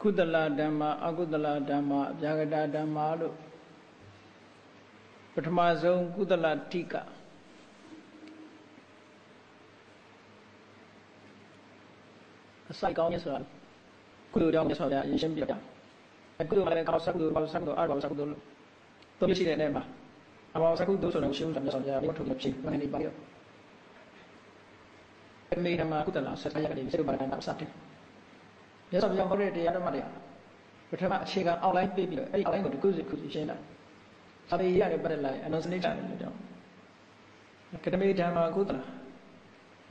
ကုသလဓမ္မအကုသလဓမ္မအပြာဂတဓမ္မလို့ပထမဆုံးကုသလတိကအစိုက်ကောင်းရဲ့ဆိုတာကုသိုလ်ကြောင့်မြတ်စွာဘုရားအရင်ရှင်းပြတာအကုသိုလ်မှာလည်းကောင်းစကုသိုလ်ကောင်းစကုသိုလ်အဘောစကုသိုလ်လို့သုံးမျိုးရှိတဲ့အဲ့မှာအဘောစကုသိုလ်ဆိုတော့ရှင်းတာမြတ်စွာဘုရားဘုထုမဖြစ်ဘယ်နေပါရောအ မေဓမ္မကုသလဆက်ရရတယ်စေတပါဒနာစတဲ့မြတ်စွာဘုရားဟောတဲ့တရားဓမ္မတွေပထမအခြေခံအောက်လိုင်းပေးပြီးတော့အဲ့ဒီအောက်လိုင်းကိုတစ်ခုစီခုစီရှင်းတာသာပေရတယ်ပတ်သက်လာအနုစနိတ်တယ်လို့ကြောင်းကတမေဓမ္မကုသလ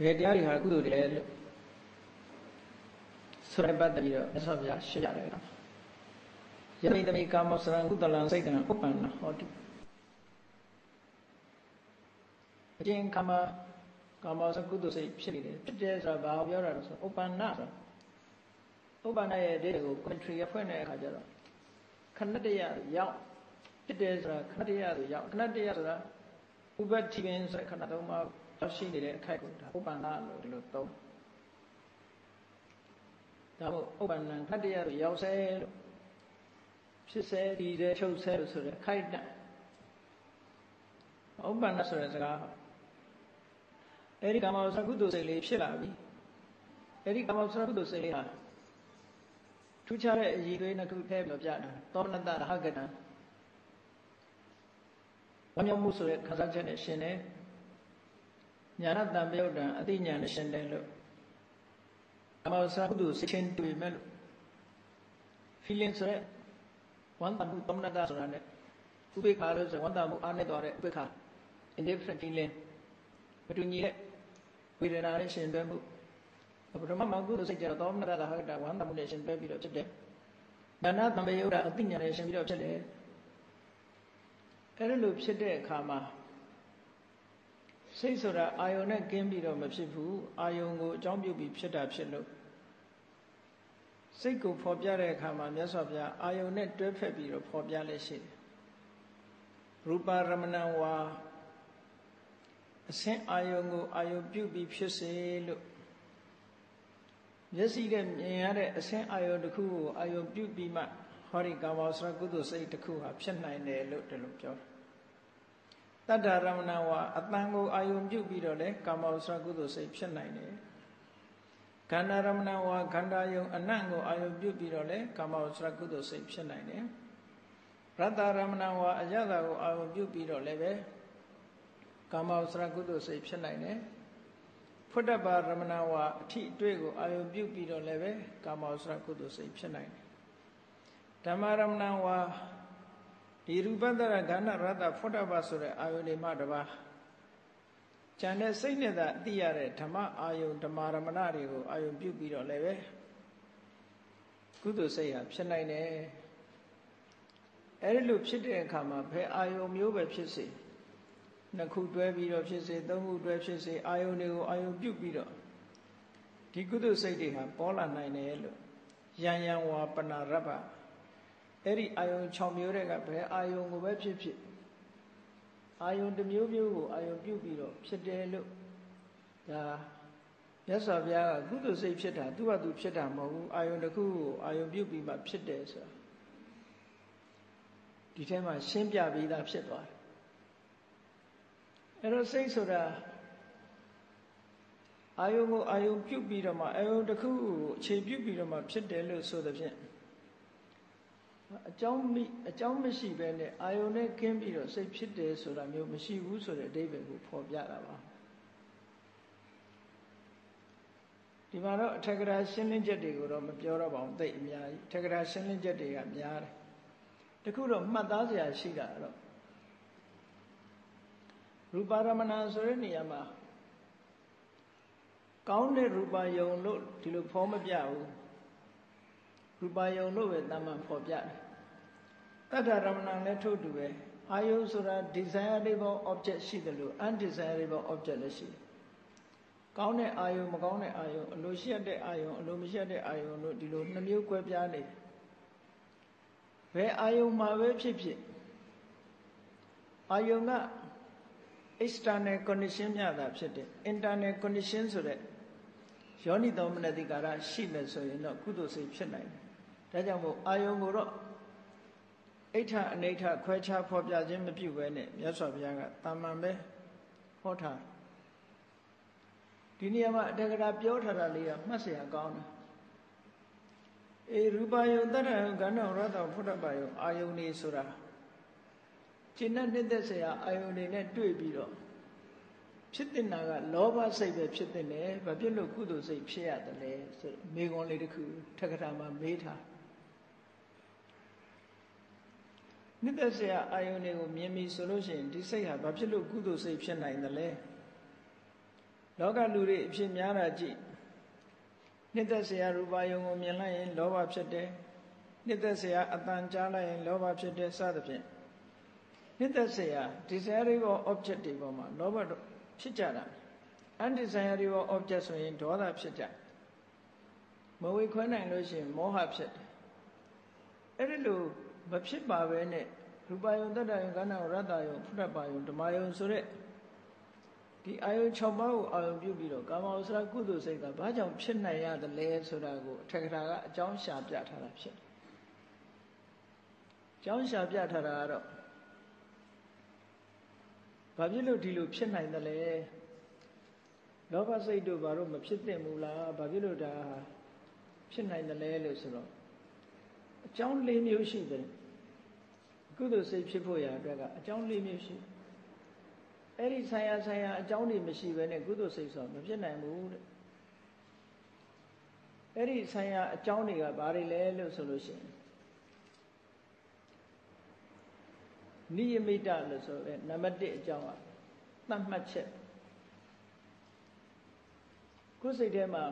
ဘယ်တရားတွေဟာကုသိုလ်တွေလဲလို့ဆိုရပတ်တပြီးတော့မြတ်စွာဘုရားရှင်းရတယ်ကွာယမိတမိကာမစရံကုသလံစိတ်တံဥပ္ပန္နဟောတိအကျဉ်ကာမ ကာမစကုသိုလ်စိတ်ဖြစ်နေတယ်ဖြစ်တယ်ဆိုတာဘာပြောတာလဲဆိုဥပ္ပန္နဆိုတာဥပ္ပန္နရဲ့အဓိပ္ပာယ်ကို commentary ရဖွင့်တဲ့အခါကျတော့ခဏတရရောက်ဖြစ်တယ်ဆိုတာခဏတရဆိုရောက်ခဏတရဆိုတာဥပ္ပတိပင်ဆိုတဲ့ခဏသုံးပါးရောက်ရှိနေတဲ့အခိုက်ကိုဒါဥပ္ပန္နလို့ဒီလိုသုံးဒါမို့ဥပ္ပန္နခတ္တရလို့ရောက်ဆဲလို့ဖြစ်ဆဲဒီတဲ့ချုပ်ဆဲလို့ဆိုတဲ့ခိုက်တဥပ္ပန္နဆိုတဲ့စကား အဲ့ဒီကာမဝဆကုသိုလ်စိတ်လေးဖြစ်လာပြီအဲ့ဒီကာမဝဆကုသိုလ်စိတ်လေးဟာထူးခြားတဲ့အည်သွေးနှစ်ခုထည့်ပြီးပြတာသောနတရဟကတံဝမ်းမြောက်မှုဆိုတဲ့ခံစားချက်နဲ့ရှင်တယ်ညာဏတံပြုတ်တံအသိဉာဏ်နဲ့ရှင်တယ်လို့အမောစာကုသိုလ်စိတ်ချင်းတွေ့မဲ့လို့ feeling ဆိုရဲဝမ်းတမှုသမဏတာဆိုတာ ਨੇ ဥပေက္ခလို့ဆိုဝမ်းတမှုအားနဲ့တော်တဲ့ဥပေက္ခ indifferent feeling မတူညီတဲ့ ဝေဒနာနဲ့ရှင်တွဲမှုပထမမကုသိုလ်စိတ်ကြတော့သောမနတဟကတဝမ်းတမှုနဲ့ရှင်တွဲပြီးတော့ဖြစ်တယ်။ဒါနသံဘေယုဒအသိဉာဏ်နဲ့ရှင်ပြီးတော့ဖြစ်တယ်။အဲဒီလိုဖြစ်တဲ့အခါမှာစိတ်ဆိုတာအာယုံနဲ့ကင်းပြီးတော့မဖြစ်ဘူးအာယုံကိုအကြောင်းပြုပြီးဖြစ်တာဖြစ်လို့စိတ်ကိုဖော်ပြတဲ့အခါမှာမြတ်စွာဘုရားအာယုံနဲ့တွဲဖက်ပြီးတော့ဖော်ပြလက်ရှိတယ်ရူပရမဏံဝါ အစင်းအာယုံကိုအာယုံပြုပြီးဖြစ်စေလို့မျက်စိနဲ့မြင်ရတဲ့အစင်းအာယုံတစ်ခုကိုအာယုံပြုပြီးမှဟောဒီကာမဝဆရာကုသိုလ်စိတ်တစ်ခုဟာဖြစ်နိုင်တယ်လို့ဒီလိုပြောတယ်တတ္တရမဏဝါအတန်ကိုအာယုံပြုပြီးတော့လေကာမဝဆရာကုသိုလ်စိတ်ဖြစ်နိုင်တယ်ခန္ဓာရမဏဝါခန္ဓာယုံအနံ့ကိုအာယုံပြုပြီးတော့လေကာမဝဆရာကုသိုလ်စိတ်ဖြစ်နိုင်တယ်ရတ္တရမဏဝါအယတကိုအာယုံပြုပြီးတော့လည်းပဲ ကာမဝဆရာကုသိုလ်စိတ်ဖြစ်နိုင်တယ်ဖုဒ္ဓဘာရမဏဝါအထိအတွေ့ကိုအာယုံပြုပြီးတော့လည်းပဲကာမဝဆရာကုသိုလ်စိတ်ဖြစ်နိုင်တယ်ဓမ္မရမဏဝါဒီရူပတ္တရဂန္ဓရတ္တဖုဒ္ဓဘာဆိုတဲ့အာယုန်တွေမှတပါကျန်တဲ့စိတ်နဲ့သာအသိရတဲ့ဓမ္မအာယုန်ဓမ္မရမဏတွေကိုအာယုန်ပြုပြီးတော့လည်းပဲကုသိုလ်စိတ်ဟာဖြစ်နိုင်တယ်အဲဒီလိုဖြစ်တဲ့အခါမှာဘယ်အာယုန်မျိုးပဲဖြစ်စေ နှစ်ခုတွဲပြီးတော့ဖြစ်စေသုံးခုတွဲဖြစ်စေအာယုန်တွေကိုအာယုန်ပြုပြီးတော့ဒီကုသိုလ်စိတ်တွေဟာပေါ်လာနိုင်တယ်လို့ယံယံဝါပနာရပ္ပအဲ့ဒီအာယုံ6မျိုးတဲ့ကဘယ်အာယုံကိုပဲဖြစ်ဖြစ်အာယုံတစ်မျိုးမျိုးကိုအာယုံပြုတ်ပြီးတော့ဖြစ်တယ်လို့ဒါမြတ်စွာဘုရားကကုသိုလ်စိတ်ဖြစ်တာသူ့ဘာသူဖြစ်တာမဟုတ်ဘူးအာယုံတစ်ခုကိုအာယုံပြုတ်ပြီးမှဖြစ်တယ်ဆိုတာဒီထဲမှာရှင်းပြပြီးသားဖြစ်သွားတယ် အဲ့တော့စိတ်ဆိုတာအာယုံကိုအာယုံပြုတ်ပြီးတော့မှအာယုံတစ်ခုကိုအခြေပြုတ်ပြီးတော့မှဖြစ်တယ်လို့ဆိုတဲ့ဖြင့်အကြောင်းမိအကြောင်းမရှိဘဲနဲ့အာယုန်နဲ့ကင်းပြီးတော့စိတ်ဖြစ်တယ်ဆိုတာမျိုးမရှိဘူးဆိုတဲ့အဓိပ္ပာယ်ကိုဖော်ပြတာပါဒီမှာတော့အထက်ကရာရှင်းလင်းချက်တွေကိုတော့မပြောတော့ပါဘူးသိအများကြီးအထက်ကရာရှင်းလင်းချက်တွေကများတယ်တခုတော့မှတ်သားစရာရှိတာတော့ ရူပါရမဏဆိုတဲ့နေရာမှာကောင်းတဲ့ရူပါယုံလို့ဒီလိုဖော်မပြဘူးရူပါယုံလို့ပဲတမန်ဖော်ပြတယ်တတ္တရမဏလည်းထို့တူပဲအာယုဆိုတာ desirable object ရှိတယ်လို့ undesirable object လည်းရှိတယ်ကောင်းတဲ့အာယုမကောင်းတဲ့အာယုအလိုရှိတဲ့အာယုအလိုမရှိတဲ့အာယုလို့ဒီလိုနှမျိုးကွဲပြားနေတယ်ဘယ်အာယုမှာပဲဖြစ်ဖြစ်အာယုက external condition များတာဖြစ်တယ် internal condition ဆိုတဲ့ ယောနိသောမနတိကာရရှိမယ်ဆိုရင်တော့ကုသိုလ်စိတ်ဖြစ်နိုင်တယ်ဒါကြောင့်မို့အာယုံကိုတော့အိဋ္ဌအနိဋ္ဌခွဲခြားဖော်ပြခြင်းမပြုဘဲနဲ့မြတ်စွာဘုရားကတာမန်ပဲဟောထားဒီနေရာမှာအတက္ကရာပြောထားတာလေးကမှတ်เสียကောင်းတယ်အေရူပယုတတ္တယကဏ္ဍရတ္တဖုဒ္ဓပါယုအာယုန်နေဆိုတာ ကျင့်တဲ့နှစ်သက်ဆရာအာယုန်တွေနဲ့တွေ့ပြီးတော့ဖြစ်တင်တာကလောဘစိတ်ပဲဖြစ်တင်တယ်ဘာဖြစ်လို့ကုသိုလ်စိတ်ဖြစ်ရတယ်လဲဆိုမေကွန်လေးတစ်ခုထက္ကထာမှာမေးထားနှစ်သက်ဆရာအာယုန်တွေကိုမြင်ပြီဆိုလို့ရှိရင်ဒီစိတ်ဟာဘာဖြစ်လို့ကုသိုလ်စိတ်ဖြစ်နိုင်တယ်လဲလောကလူတွေအဖြစ်များတာကြည့်နှစ်သက်ဆရာရူပါယုံကိုမြင်လိုက်ရင်လောဘဖြစ်တယ်နှစ်သက်ဆရာအတန်ကြားလိုက်ရင်လောဘဖြစ်တယ်စသဖြင့် နှစ်သက်စရာ desirable object တွေပေါ်မှာလောဘဖြစ်ကြတာ undesirable object ဆိုရင်ဒေါသဖြစ်ကြမဝေခွဲနိုင်လို့ရှိရင်မောဟဖြစ်တယ်အဲ့ဒီလိုမဖြစ်ပါပဲနဲ့ရူပယုံတတ္တယုံကဏ္ဍရတ္တယုံဖုတ္တပယုံဓမ္မယုံဆိုတဲ့ဒီအာယုံ6ပါးကိုအာယုံပြုပြီးတော့ကာမဝဆရာကုသိုလ်စိတ်ကဘာကြောင့်ဖြစ်နိုင်ရသလဲဆိုတာကိုအထက်ကထာကအကြောင်းရှာပြထားတာဖြစ်တယ်။အကြောင်းရှာပြထားတာကတော့ ဘာဖြစ်လို့ဒီလိုဖြစ်နိုင်သလဲလောဘစိတ်တို့ဘာလို့မဖြစ်သင့်ဘူးလားဘာဖြစ်လို့ဒါဖြစ်နိုင်သလဲလို့ဆိုတော့အကြောင်း၄မျိုးရှိတယ်ကုသိုလ်စိတ်ဖြစ်ဖို့ရာအတွက်ကအကြောင်း၄မျိုးရှိအဲ့ဒီဆိုင်ရာဆိုင်ရာအကြောင်းတွေမရှိဘဲနဲ့ကုသိုလ်စိတ်ဆိုမဖြစ်နိုင်ဘူးတဲ့အဲ့ဒီဆိုင်ရာအကြောင်းတွေကဘာတွေလဲလို့ဆိုလို့ရှိရင် နိယမိတလို့ဆိုရဲနံပါတ်1အကြောင်းကသတ်မှတ်ချက်ကိုယ်စိတ်ထဲမှာ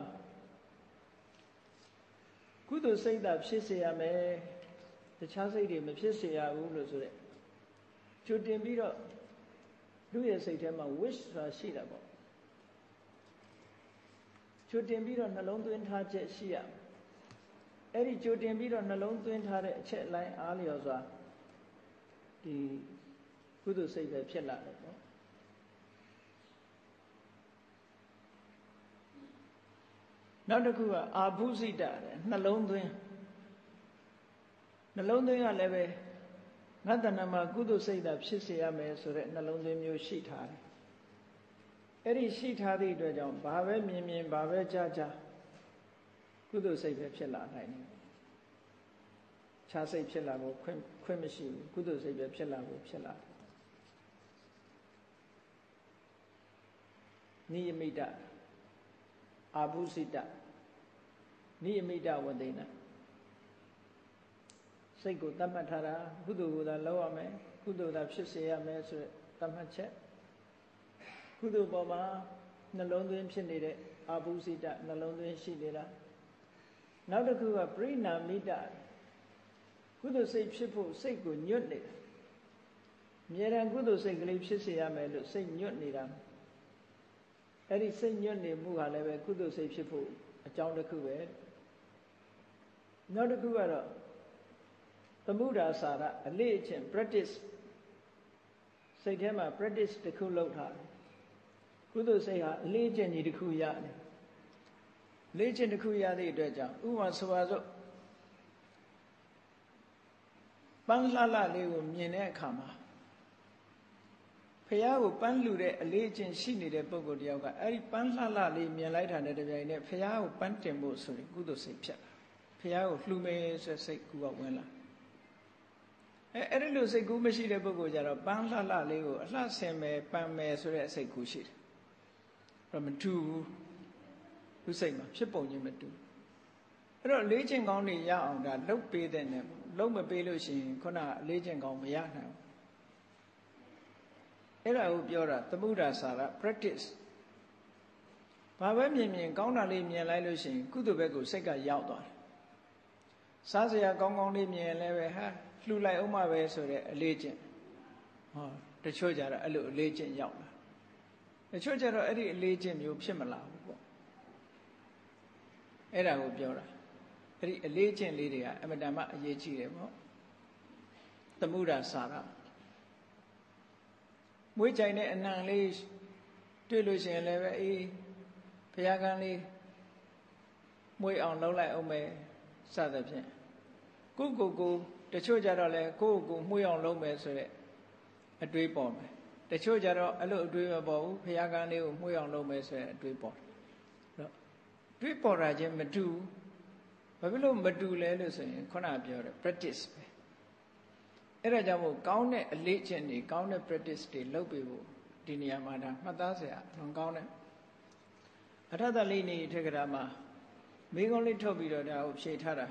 ကုသိုလ်စိတ်သာဖြစ်စေရမယ်တခြားစိတ်တွေမဖြစ်စေရဘူးလို့ဆိုရဲကြိုတင်ပြီးတော့လူရဲ့စိတ်ထဲမှာ wish ဆိုတာရှိတာပေါ့ကြိုတင်ပြီးတော့နှလုံးသွင်းထားချက်ရှိရအဲ့ဒီကြိုတင်ပြီးတော့နှလုံးသွင်းထားတဲ့အချက်အလိုက်အားလျော်စွာ ဒီကုသိုလ်စိတ်ပဲဖြစ်လာတယ်ပေါ့နောက်တစ်ခုကအာဘုဇိတတဲ့နှလုံးသွင်းနှလုံးသွင်းကလည်းပဲငါတဏ္ဍမှာကုသိုလ်စိတ်သာဖြစ်စေရမယ်ဆိုတဲ့နှလုံးသွင်းမျိုးရှိထားတယ်အဲ့ဒီရှိထားသည့်အတွက်ကြောင့်ဘာပဲမြင်မြင်ဘာပဲကြားကြားကုသိုလ်စိတ်ပဲဖြစ်လာနိုင်တယ်ခြားစိတ်ဖြစ်လာဖို့ခွင့် ခွင့်မရှိဘူးကုသိုလ်စိတ်ပဲဖြစ်လာဖို့ဖြစ်လာတယ်နိယမိတအာဘုစိတနိယမိတဝသိဏစိတ်ကိုတတ်မှတ်ထားတာကုသိုလ်ကိုသာလုပ်ရမယ်ကုသိုလ်သာဖြစ်စေရမယ်ဆိုတဲ့တတ်မှတ်ချက်ကုသိုလ်ပေါ်မှာနှလုံးသွင်းဖြစ်နေတဲ့အာဘုစိတနှလုံးသွင်းရှိနေတာနောက်တစ်ခုကပရိနာမိတ ကုသိုလ်စိတ်ဖြစ်ဖို့စိတ်ကိုညွတ်နေတာမြေရန်ကုသိုလ်စိတ်ကလေးဖြစ်စေရမယ်လို့စိတ်ညွတ်နေတာအဲ့ဒီစိတ်ညွတ်နေမှုဟာလည်းပဲကုသိုလ်စိတ်ဖြစ်ဖို့အကြောင်းတစ်ခုပဲနောက်တစ်ခုကတော့သမုဒ္ဒါစာရအလေးအကျင့် practice စိတ်ထဲမှာ practice တစ်ခုလုပ်ထားတယ်ကုသိုလ်စိတ်ဟာအလေးအကျင့်ကြီးတစ်ခုရတယ်လေးကျင့်တစ်ခုရတဲ့အတွက်ကြောင့်ဥပမာဆိုပါစို့ ပန်းလှလှလေးကိုမြင်တဲ့အခါမှာဖះကိုပန်းလှူတဲ့အလေးအကျင့်ရှိနေတဲ့ပုဂ္ဂိုလ်တယောက်ကအဲ့ဒီပန်းလှလှလေးမြင်လိုက်တာနဲ့တပြိုင်နက်ဖះကိုပန်းတင်ဖို့ဆိုရင်ကုသိုလ်စိတ်ဖြစ်လာဖះကိုလှူမယ်ဆိုစိတ်ကူကဝင်လာအဲအဲ့ဒီလိုစိတ်ကူးမရှိတဲ့ပုဂ္ဂိုလ်ကြတော့ပန်းလှလှလေးကိုအလှဆင်မယ်ပန်းမယ်ဆိုတဲ့စိတ်ကူးရှိတယ်အဲ့မတူဘူးသူစိတ်မှာဖြစ်ပုံချင်းမတူအဲ့တော့လေးချင်းကောင်းတွေရအောင်ဒါလှုပ်ပေးတဲ့နဲ့ လှုပ်မပေးလို့ရှိရင်ခုနအလေးချင်းကောင်းမရနိုင်ဘူးအဲ့ဒါကိုပြောတာသမုဒ္ဒါစာရ practice ဘာပဲမြင်မြင်ကောင်းတာလေးမြင်လိုက်လို့ရှိရင်ကုသိုလ်ဘက်ကိုစိတ်ကရောက်သွားတယ်စားစရာကောင်းကောင်းလေးမြင်ရင်လည်းပဲဟာလှူလိုက်အောင်မပဲဆိုတဲ့အလေးကျင့်ဟောတချို့ကြတော့အဲ့လိုအလေးကျင့်ရောက်လာတချို့ကြတော့အဲ့ဒီအလေးကျင့်မျိုးဖြစ်မလာဘူးပေါ့အဲ့ဒါကိုပြောတာ အဲ့ဒီအလေးကျင့်လေးတွေကအမတန်မှအရေးကြီးတယ်ပေါ့သမုဒ္ဒါစာရမွေးကြိုင်တဲ့အနံလေးတွေ့လို့ရှိရင်လည်းပဲအေးဘုရားကံလေးမှုအောင်လုံးလိုက်အောင်မယ်စသဖြင့်ကိုကိုကိုတချို့ကြတော့လေကိုကိုမှုအောင်လုံးမယ်ဆိုတဲ့အတွေးပေါ်မယ်တချို့ကြတော့အဲ့လိုအတွေးမပေါ်ဘူးဖရာကန်းလေးကိုမှုအောင်လုံးမယ်ဆိုတဲ့အတွေးပေါ်တယ်တွေးပေါ်တာချင်းမတူဘာ ဖြစ်လို့မတူလဲလို့ဆိုရင်ခုနပြောတယ် practice ပဲအဲ့ဒါကြောင့်မို့ကောင်းတဲ့အလေးချင်းတွေကောင်းတဲ့ practice တွေလုပ်ပေးဖို့ဒီနေရာမှာဒါမှတ်သားစရာလွန်ကောင်းတယ်အထသလေးနေထေကရာမှာမိကုံးလေးထုတ်ပြီးတော့ဒါကိုဖြေထားတာ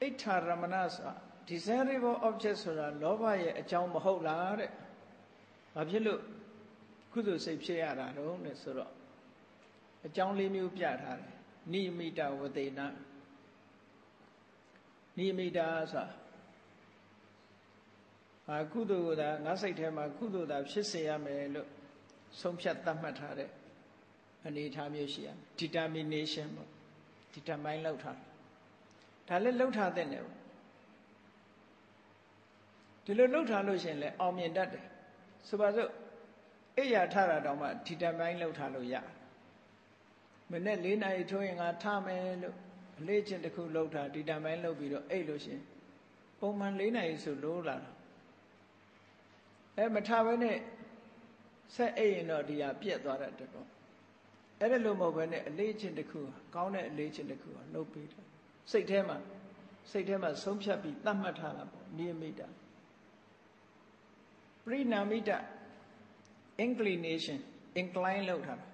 အိဋ္ဌာရမဏဆို desirable object ဆိုတာလောဘရဲ့အကြောင်းမဟုတ်လားတဲ့။ဘာဖြစ်လို့ကုသိုလ်စိတ်ဖြစ်ရတာတော့တဲ့ဆိုတော့အကြောင်းလေးမျိုးပြထားတယ်။ နိမိတဝတေနနိမိတဆိုတာအာကုသိုလ်ကငါစိတ်ထဲမှာကုသိုလ်သာဖြစ်စေရမယ်လို့ဆုံးဖြတ်သတ်မှတ်ထားတဲ့အနေအထားမျိုးရှိရ determination ပေါ့ determine လောက်ထားဒါလည်းလောက်ထားတဲ့နယ်ပေါ့ဒီလိုလောက်ထားလို့ရှင်လဲအောင်မြင်တတ်တယ်ဆိုပါစို့အိယာထတာတောင်မှ determine လောက်ထားလို့ရ မနေ့၄နာရီထိုးရင်ငါထမယ်လို့အလေးချင်းတစ်ခုလောက်ထား determine လောက်ပြီးတော့အိတ်လို့ရှင်ပုံမှန်၄နာရီဆိုလို့လာတာအဲမထဘဲနဲ့ဆက်အိတ်ရင်တော့ဒီဟာပြက်သွားတတ်တယ်ပေါ့အဲ့ဒါလို့မဟုတ်ဘဲနဲ့အလေးချင်းတစ်ခုကောင်းတဲ့အလေးချင်းတစ်ခုလှုပ်ပြီးတယ်စိတ်ထဲမှာစိတ်ထဲမှာဆုံးဖြတ်ပြီးသတ်မှတ်ထားတာပေါ့နိမိတာပရိနာမိတ inclination incline လောက်ထားတာ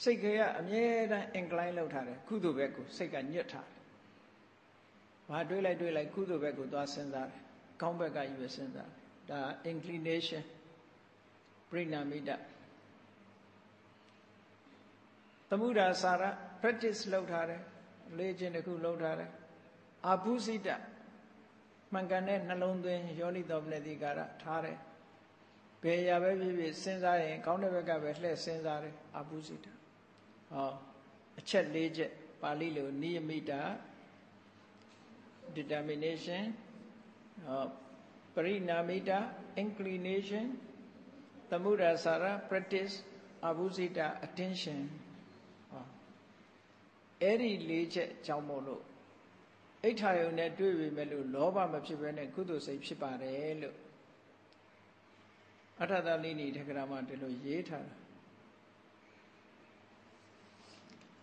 စိတ်ကရအမြဲတမ်း incline လောက်ထားတယ်ကုသိုလ်ဘက်ကိုစိတ်ကညွတ်ထားတယ်ဘာတွေးလိုက်တွေးလိုက်ကုသိုလ်ဘက်ကိုသွားစဉ်းစားတယ်ကောင်းဘက်ကယူစဉ်းစားတယ်ဒါ inclination ပရိနာမိတသမုဒ္ဒါစာရ practice လုပ်ထားတယ်လေ့ကျင့်တစ်ခုလုပ်ထားတယ်အာဘုစိတမှန်ကန်တဲ့နှလုံးသွင်းယောနိတော်ပနတိကာရထားတယ်ဘယ်ရာပဲဖြစ်ဖြစ်စဉ်းစားရင်ကောင်းတဲ့ဘက်ကပဲလှည့်စဉ်းစားတယ်အာဘုစိတ ဟောအချက်၄ချက်ပါဠိလိုနိယမိတာ determination ဟောပရိနာမိတာ inclination သမုဒ္ဒါစာရ practice အဘုဇိတ attention အဲ့ဒီလေးချက်ကြောင့်မို့လို့အိဋ္ဌာယုံနဲ့တွေ့ပြီမဲ့လို့လောဘမဖြစ်ဘဲနဲ့ကုသိုလ်စိတ်ဖြစ်ပါတယ်လို့အထသလိနိတက္ကရာမှာဒီလိုရေးထားတာ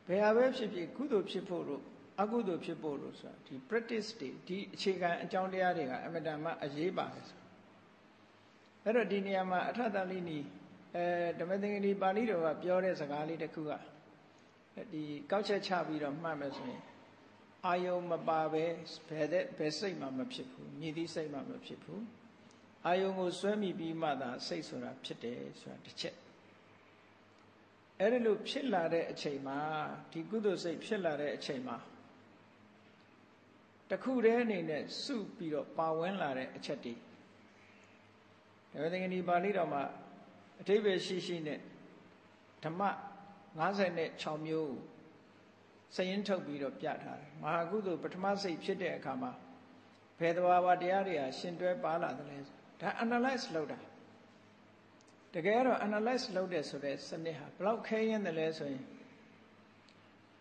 ဘယ်ဟာပဲဖြစ်ဖြစ်ကုသိုလ်ဖြစ်ဖို့လို့အကုသိုလ်ဖြစ်ဖို့လို့ဆိုတာဒီ practice တွေဒီအခြေခံအကြောင်းတရားတွေကအမတန်မှအရေးပါတယ်ဆိုအဲ့တော့ဒီနေရာမှာအထသလိနိအဲဓမ္မသင်္ကတိပါဠိတော်ကပြောတဲ့စကားလေးတစ်ခုကဒီကောက်ချက်ချပြီးတော့မှတ်မယ်ဆိုရင်အာယုံမပါပဲဘယ်တဲ့ဘယ်စိတ်မှမဖြစ်ဘူးမြည်သည့်စိတ်မှမဖြစ်ဘူးအာယုံကိုစွဲမိပြီးမှသာစိတ်ဆိုတာဖြစ်တယ်ဆိုတာတစ်ချက် အဲ့ဒီလိုဖြစ်လာတဲ့အချိန်မှာဒီကုသိုလ်စိတ်ဖြစ်လာတဲ့အချိန်မှာတခုတည်းအနေနဲ့စုပြီးတော့ပါဝင်လာတဲ့အချက်တွေဒါပေမဲ့ဒီပါဠိတော်မှာအထိပ္ပယ်ရှိရှိနဲ့ဓမ္မ56မျိုးစရင်ထုတ်ပြီးတော့ပြထားတယ်မဟာကုသိုလ်ပထမစိတ်ဖြစ်တဲ့အခါမှာဘယ်သဘာဝတရားတွေဟာရှင်တွဲပါလာတယ်လဲဒါ analyze လုပ်တာ တကယ်တော့ analyze လုပ်တဲ့ဆိုတဲ့စနစ်ဟာဘလောက်ခဲရင်တယ်လဲဆိုရင်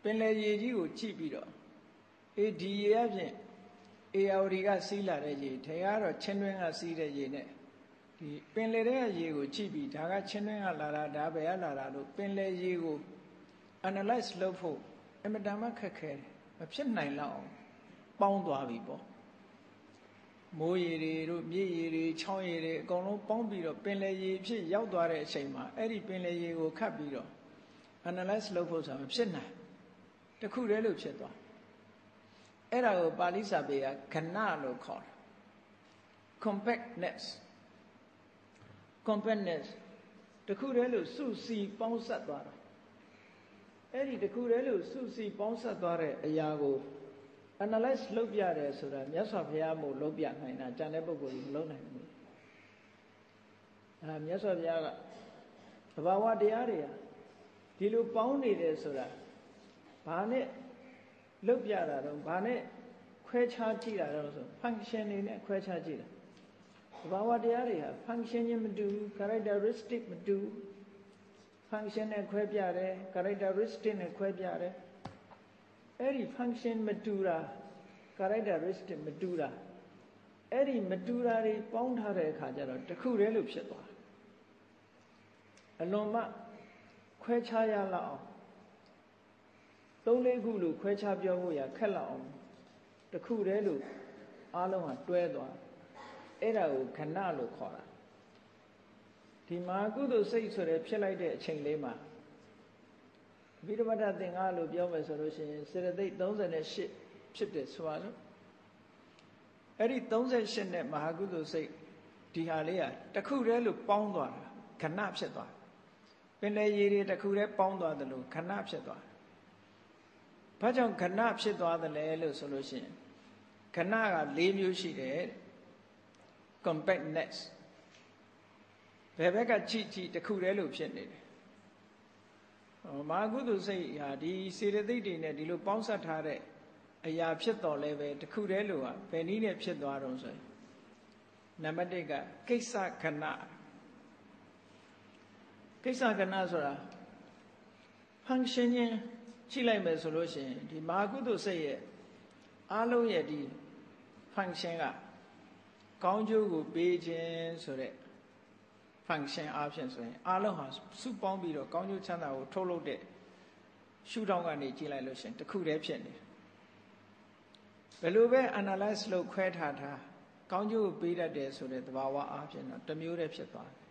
ပင်လယ်ရေကြီးကိုကြည့်ပြီးတော့အေးဒီရေအပြင်အေယာဝတီကစီးလာတဲ့ရေထဲကတော့ချင်းတွင်းကစီးတဲ့ရေနဲ့ဒီပင်လယ်ထဲကရေကိုကြည့်ပြီးဒါကချင်းတွင်းကလာတာဒါပဲလာတာလို့ပင်လယ်ရေကို analyze လုပ်ဖို့အမတန်မှခက်ခဲတယ်မဖြစ်နိုင်လောက်အောင်ပေါင်းသွားပြီပေါ့ မိုးရေတွေတို့မြစ်ရေတွေချောင်းရေတွေအကုန်လုံးပေါင်းပြီးတော့ပင်လယ်ရေဖြစ်ရောက်သွားတဲ့အချိန်မှာအဲ့ဒီပင်လယ်ရေကိုခတ်ပြီးတော့ analyze လုပ်ဖို့ဆိုတာမဖြစ်နိုင်တခုတည်းလို့ဖြစ်သွားအဲ့ဒါကိုပါဠိစာပေကခဏလို့ခေါ်တယ် compactness compactness တခုတည်းလို့စုစည်းပေါင်းဆက်သွားတာအဲ့ဒီတခုတည်းလို့စုစည်းပေါင်းဆက်သွားတဲ့အရာကို analyze လုပ်ပြတယ်ဆိုတာမြတ်စွာဘုရားမို့လုပ်ပြနိုင်တာကျန်တဲ့ပုဂ္ဂိုလ်ကြီးမလုပ်နိုင်ဘူးအဲမြတ်စွာဘုရားကသဘာဝတရားတွေဟာဒီလိုပေါင်းနေတယ်ဆိုတာဘာနဲ့လုပ်ပြတာတော့ဘာနဲ့ခွဲခြားကြည့်တာတော့ဆို function တွေနဲ့ခွဲခြားကြည့်တာသဘာဝတရားတွေဟာ function ချင်းမတူဘူး characteristic မတူဘူး function နဲ့ခွဲပြတယ် characteristic နဲ့ခွဲပြတယ် အဲ့ဒီ function မတူတာ characteristic မတူတာအဲ့ဒီမတူတာတွေပေါင်းထားတဲ့အခါကျတော့တခုတည်းလို့ဖြစ်သွားအလွန်မှခွဲခြားရလောက်အောင်သုံးလေးခုလို့ခွဲခြားပြောဖို့ရခက်လောက်အောင်တခုတည်းလို့အားလုံးဟာတွဲသွားအဲ့ဒါကိုခဏလို့ခေါ်တာဒီမှာကုသိုလ်စိတ်ဆိုတဲ့ဖြစ်လိုက်တဲ့အချိန်လေးမှာ ဗိဓမတသင်္ဃာလို့ပြောမယ်ဆိုလို့ရှိရင်စေတသိက်38ဖြစ်တယ်ဆိုပါလို့အဲ့ဒီ38နဲ့မဟာကုသိုလ်စိတ်ဒီဟာလေးကတခုတည်းလို့ပေါင်းသွားတာခဏဖြစ်သွားပင်လေရည်တွေတခုတည်းပေါင်းသွားတယ်လို့ခဏဖြစ်သွားဘာကြောင့်ခဏဖြစ်သွားတယ်လဲလို့ဆိုလို့ရှိရင်ခဏက၄မျိုးရှိတယ် compactness ဘယ်ဘက်ကကြည့်ကြည့်တခုတည်းလို့ဖြစ်နေတယ်။ မာကုသိုလ်စိတ်ဟာဒီစေတသိက်တွေနဲ့ဒီလိုပေါင်းစပ်ထားတဲ့အရာဖြစ်တော်လဲပဲတခုတည်းလို့ဟာဘယ်နည်းနဲ့ဖြစ်သွားတော့ဆိုရင်နံပါတ်1ကကိစ္စခဏကိစ္စခဏဆိုတာ function ချင်းကြည့်လိုက်မယ်ဆိုလို့ရှိရင်ဒီမာကုသိုလ်စိတ်ရဲ့အားလုံးရဲ့ဒီ function ကကောင်းကျိုးကိုပေးခြင်းဆိုတဲ့ function အားဖြင့်ဆိုရင်အားလုံးဟာစုပေါင်းပြီးတော့ကောင်းကျိုးချမ်းသာကိုထုတ်လုပ်တဲ့ရှုထောင့်ကနေကြည့်လိုက်လို့ရှိရင်တခုတည်းဖြစ်နေတယ်ဘယ်လိုပဲ analyze လုပ်ခွဲထားထားကောင်းကျိုးကိုပေးတတ်တယ်ဆိုတဲ့သဘာဝအားဖြင့်တော့တစ်မျိုးတည်းဖြစ်သွားတယ်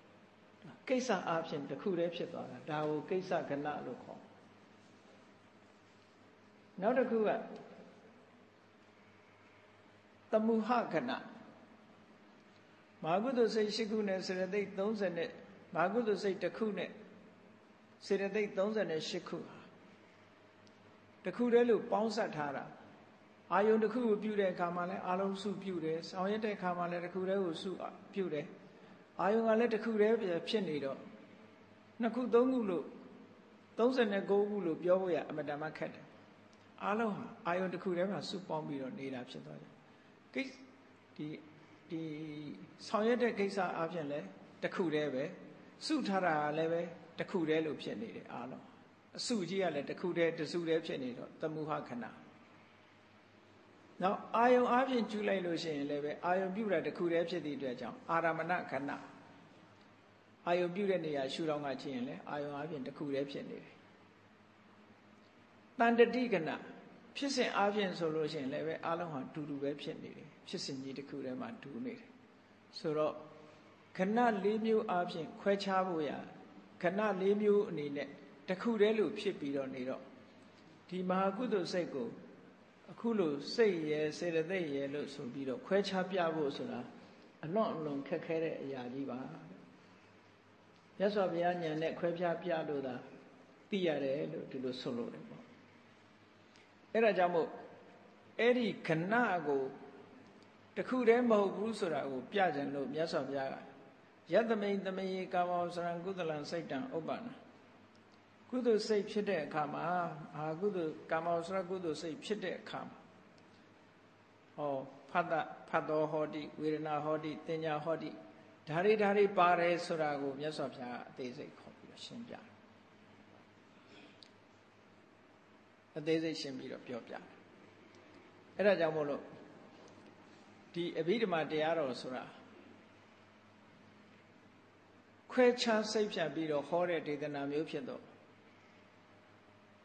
ကိစ္စအားဖြင့်တခုတည်းဖြစ်သွားတာဒါကိုကိစ္စကဏလို့ခေါ်နောက်တစ်ခုကတမုဟကဏ မာကုသိုလ်စိတ်၈ခုနဲ့စေတသိက်30နဲ့မာကုသိုလ်စိတ်တစ်ခုနဲ့စေတသိက်38ခုဟာတစ်ခုတည်းလို့ပေါင်းစပ်ထားတာအာယုန်တစ်ခုကိုပြုတဲ့အခါမှာလည်းအာလုံးစုပြုတယ်ဆောင်ရွက်တဲ့အခါမှာလည်းတစ်ခုတည်းကိုစုပြုတယ်အာယုန်ကလည်းတစ်ခုတည်းဖြစ်နေတော့နှစ်ခုသုံးခုလို့39ခုလို့ပြောဖို့ရအမတန်မှခက်တယ်အားလုံးဟာအာယုန်တစ်ခုတည်းမှာစုပေါင်းပြီးတော့နေတာဖြစ်သွားတယ်ကိဒီ ဒီဆောင်ရွက်တဲ့ကိစ္စအပြင်လည်းတခုတည်းပဲစုထားတာလည်းပဲတခုတည်းလို့ဖြစ်နေတယ်အားလုံးအစုကြီးကလည်းတခုတည်းတစုတည်းဖြစ်နေတော့တမှုဟခဏနောက်အာယုံအပြင်ကျူးလိုက်လို့ရှိရင်လည်းပဲအာယုံပြုတာတခုတည်းဖြစ်သည့်အတွက်ကြောင့်အာရမဏခဏအာယုံပြုတဲ့နေရာရှုတော့ကချင်းရင်လည်းအာယုံအပြင်တခုတည်းဖြစ်နေတယ်တန်တတိကဏ ဖြစ်စဉ်အပြင်ဆိုလို့ရှိရင်လည်းပဲအလုံးဟာတူတူပဲဖြစ်နေတယ်ဖြစ်စဉ်ကြီးတစ်ခုထဲမှာတူနေတယ်ဆိုတော့ခဏ၄မျိုးအပြင်ခွဲခြားဖို့ရခဏ၄မျိုးအနေနဲ့တခုတည်းလို့ဖြစ်ပြီးတော့နေတော့ဒီမဟာကုသိုလ်စိတ်ကိုအခုလို့စိတ်ရယ်စေတသိက်ရယ်လို့ဆိုပြီးတော့ခွဲခြားပြဖို့ဆိုတာအလွန်အလွန်ခက်ခဲတဲ့အရာကြီးပါမြတ်စွာဘုရားညံနဲ့ခွဲခြားပြလို့သာသိရတယ်လို့ဒီလိုဆိုလို့တယ်ပေါ့ အဲ့ဒါကြောင့်မို့အဲ့ဒီခဏကိုတခုတည်းမဟုတ်ဘူးဆိုတာကိုပြကြံလို့မြတ်စွာဘုရားကယတမိန်တမယေကာမောစရံကုသလံစိတ်တံဥပ္ပန္နကုသိုလ်စိတ်ဖြစ်တဲ့အခါမှာအာကုသိုလ်ကာမောစရကုသိုလ်စိတ်ဖြစ်တဲ့အခါမှာဟောဖတ်တဖတ်တော်ဟောတိဝေဒနာဟောတိတင်ညာဟောတိဒါတွေဒါတွေပါတယ်ဆိုတာကိုမြတ်စွာဘုရားအသေးစိတ်ခေါ်ပြီးတော့ရှင်းပြတယ် အသေးစိတ်ရှင်းပြီးတော့ပြောပြတယ်အဲ့ဒါကြောင့်မို့လို့ဒီအဘိဓမ္မာတရားတော်ဆိုတာခွဲခြားစိတ်ဖြတ်ပြီးတော့ဟောတဲ့ဒေသနာမျိုးဖြစ်တော့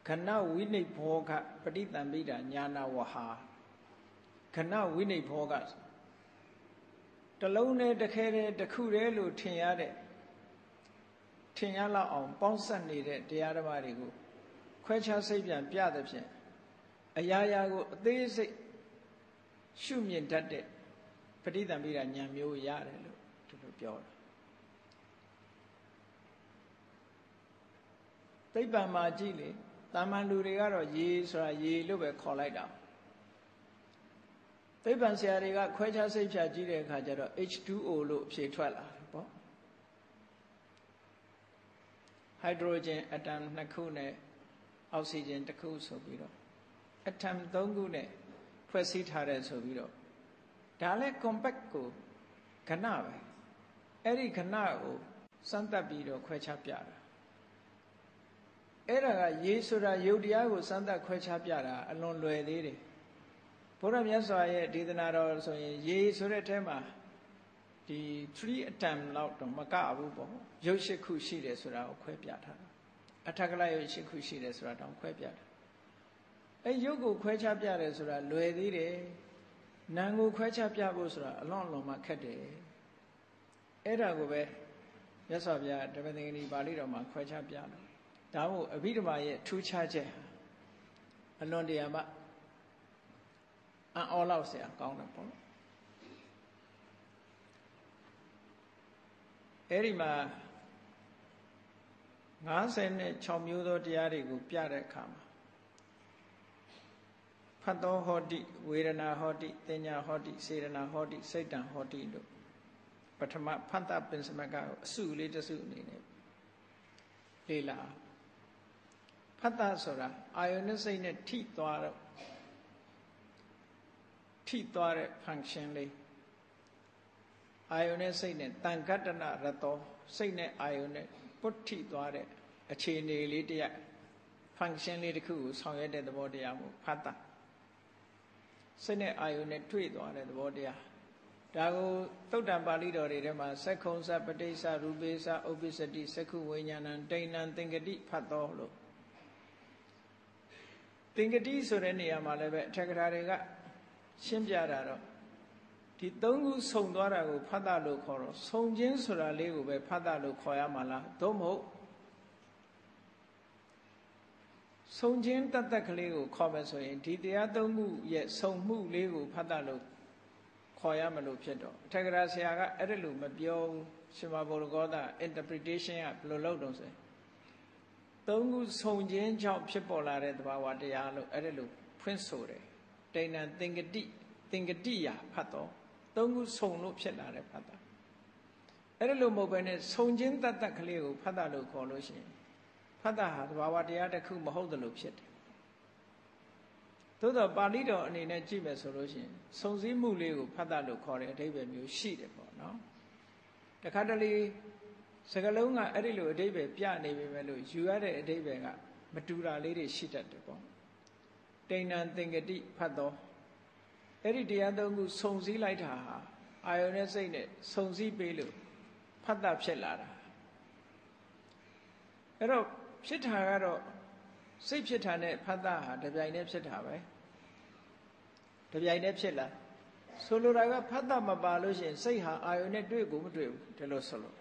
ခဏဝိနိဘောကပဋိသင်္ပိတာညာနာဝဟာခဏဝိနိဘောကတလုံးနဲ့တခဲတဲ့တစ်ခုတည်းလို့ထင်ရတဲ့ထင်ရလောက်အောင် ပေါင်းစပ်နေတဲ့တရားဓမ္မတွေကို ခွဲခြားစိတ်ပြန်ပြတဲ့ဖြင့်အရာရာကိုအသေးစိတ်ရှုမြင်တတ်တဲ့ပဋိသင်္ပိတာဉာဏ်မျိုးရတယ်လို့ဒီလိုပြောတာသိပ္ပံမှာကြည့်လေတာမန်လူတွေကတော့ရေဆိုတာရေလို့ပဲခေါ်လိုက်တာသိပ္ပံဆရာတွေကခွဲခြားစိတ်ဖြာကြည့်တဲ့အခါကျတော့ H2O လို့အဖြေထွက်လာတယ်ပေါ့ဟိုက်ဒရိုဂျင်အတမ်နှစ်ခုနဲ့ အောက်ဆီဂျင်တစ်ခုဆိုပြီးတော့အတမ်သုံးခုနဲ့ဖွဲ့စည်းထားတယ်ဆိုပြီးတော့ဒါလည်း compact ကိုခဏပဲအဲ့ဒီခဏကိုစမ်းသပ်ပြီးတော့ခွဲခြားပြတာအဲ့ဒါကရေဆိုတာယုတ်တရားကိုစမ်းသပ်ခွဲခြားပြတာအလွန်လွယ်သေးတယ်ဘုရားမြတ်စွာရဲ့ဒေသနာတော်ဆိုရင်ရေဆိုတဲ့အထဲမှာဒီ3 attempt လောက်တော့မကဘူးပေါ့ရုပ်ရှိခုရှိတယ်ဆိုတာကိုခွဲပြထားတာ အထက်ကလရုပ်ရှိခုရှိတယ်ဆိုတာတောင်ခွဲပြတာအဲရုပ်ကိုခွဲခြားပြတယ်ဆိုတာလွယ်သေးတယ်နာမ်ကိုခွဲခြားပြဖို့ဆိုတာအလွန်အလွန်မှခက်တယ်အဲ့ဒါကိုပဲမြတ်စွာဘုရားတပည့်သင်္ကနီပါဠိတော်မှာခွဲခြားပြတယ်ဒါမို့အဘိဓမ္မာရဲ့ထူးခြားချက်အလွန်တရာမှအံ့ဩလောက်ဆရာကောင်းတယ်ပေါ့အဲ့ဒီမှာ 56မျိုးသောတရားတွေကိုပြတဲ့အခါမှာဖတ်တော်ဟောတိဝေဒနာဟောတိတင်ညာဟောတိစေရနာဟောတိစိတ်တံဟောတိလို့ပထမဖတ်တာပင်စမကကိုအစုလေးတစုအနေနဲ့လေ့လာဖတ်တာဆိုတာအာယုန်နဲ့စိတ်နဲ့ထိသွားတော့ထိသွားတဲ့ function လေးအာယုန်နဲ့စိတ်နဲ့တန်ကတ္တနာရတောစိတ်နဲ့အာယုန်နဲ့ ပုဋ္ဌိသွားတဲ့အခြေအနေလေးတရ function လေးတစ်ခုကိုဆောင်ရွက်တဲ့သဘောတရားမို့ဖတ်တာစိတ်နဲ့အာယုန်နဲ့တွေ့သွားတဲ့သဘောတရားဒါကိုသုတ်တံပါဠိတော်တွေထဲမှာသက္ခုံစပဋိစ္စရူပေစ္စဥပ္ပစ္စတိသက္ခုဝိညာဏံတိဏ္ဏသင်္ကတိဖတ်တော်လို့သင်္ကတိဆိုတဲ့နေရာမှာလည်းပဲအထက်ကရာတွေကရှင်းပြတာတော့ ဒီသုံးခုစုံသွားတာကိုဖတ်တာလို့ခေါ်တော့စုံခြင်းဆိုတာလေးကိုပဲဖတ်တာလို့ခေါ်ရမှာလားသို့မဟုတ်စုံခြင်းတတ်တက်ကလေးကိုခေါ်မယ်ဆိုရင်ဒီတရားသုံးခုရဲ့စုံမှုလေးကိုဖတ်တာလို့ခေါ်ရမလို့ဖြစ်တော့အထက်ကရာဆရာကအဲ့ဒါလို့မပြောဘူးရှင်မဘောရကောတာ interpretation ကဘယ်လိုလုပ်တော့ဆိုရင်သုံးခုစုံခြင်းကြောင့်ဖြစ်ပေါ်လာတဲ့သဘာဝတရားလို့အဲ့ဒါလို့ဖွင့်ဆိုတယ်တိဏ္ဏသင်္ကတိသင်္ကတိယာဖတ်တော့ သုံးခုစုံလို့ဖြစ်လာတဲ့ဖတ်တာအဲ့ဒါလို့မဟုတ်ဘဲနဲ့စုံခြင်းတတ်တတ်ကလေးကိုဖတ်တာလို့ခေါ်လို့ရှိရင်ဖတ်တာဟာသဘာဝတရားတစ်ခုမဟုတ်တယ်လို့ဖြစ်တယ်သို့တော့ပါဠိတော်အနေနဲ့ကြည့်မယ်ဆိုလို့ရှိရင်စုံစည်းမှုလေးကိုဖတ်တာလို့ခေါ်တဲ့အဓိပ္ပာယ်မျိုးရှိတယ်ပေါ့နော်တခါတလေစကလုံးကအဲ့ဒီလိုအဓိပ္ပာယ်ပြနေပြီပဲလို့ယူရတဲ့အဓိပ္ပာယ်ကမတူတာလေးတွေရှိတတ်တယ်ပေါ့တိဏ္ဏသင်္ကတိဖတ်တော့ အဲ့ဒီတရားသုံးခုစုံစည်းလိုက်တာဟာအာယုန်နဲ့စိတ်နဲ့စုံစည်းပေးလို့ဖတ်တာဖြစ်လာတာအဲ့တော့ဖြစ်တာကတော့စိတ်ဖြစ်တာနဲ့ဖတ်တာဟာတပြိုင်တည်းဖြစ်တာပဲတပြိုင်တည်းဖြစ်လာဆိုလိုတာကဖတ်တာမပါလို့ရှိရင်စိတ်ဟာအာယုန်နဲ့တွေ့ကိုမတွေ့ဘူးဒီလိုဆိုလို့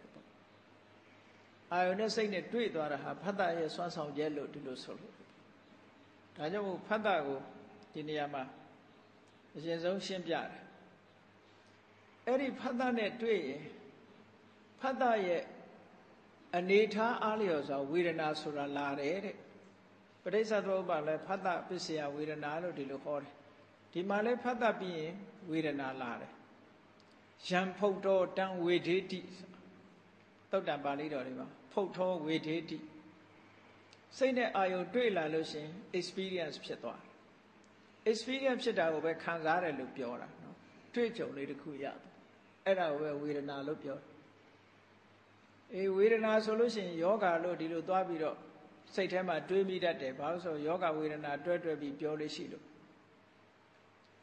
အာယုန်နဲ့စိတ်နဲ့တွေ့သွားတာဟာဖတ်တာရဲ့စွမ်းဆောင်ချက်လို့ဒီလိုဆိုလို့ဒါကြောင့်မို့ဖတ်တာကိုဒီနေရာမှာ အရင်ဆုံးရှင်းပြတယ်အဲ့ဒီဖတ်တာနဲ့တွေ့ရင်ဖတ်တာရဲ့အနေထားအားလျော်စွာဝေဒနာဆိုတာလာတယ်တဲ့ပဋိစ္စသမုပ္ပါလည်းဖတ်တာပစ္စယဝေဒနာလို့ဒီလိုခေါ်တယ်ဒီမှာလည်းဖတ်တာပြီးရင်ဝေဒနာလာတယ်ယံဖုတ်တော်တံဝေဒေတိတုတ်တံပါဠိတော်တွေမှာဖုတ်တော်ဝေဒေတိစိတ်နဲ့အာယုံတွေ့လာလို့ရှင် experience ဖြစ်သွား experience ဖြစ်တာကိုပဲခံစားရတယ်လို့ပြောတာနော်တွေ့ကြုံလေးတစ်ခုရတယ်အဲ့ဒါကိုပဲဝေဒနာလို့ပြောတယ်အေးဝေဒနာဆိုလို့ရှိရင်ယောဂါလို့ဒီလိုသွားပြီးတော့စိတ်ထဲမှာတွေးမိတတ်တယ်ဘာလို့ဆိုယောဂဝေဒနာတွဲတွဲပြီးပြောလို့ရှိလို့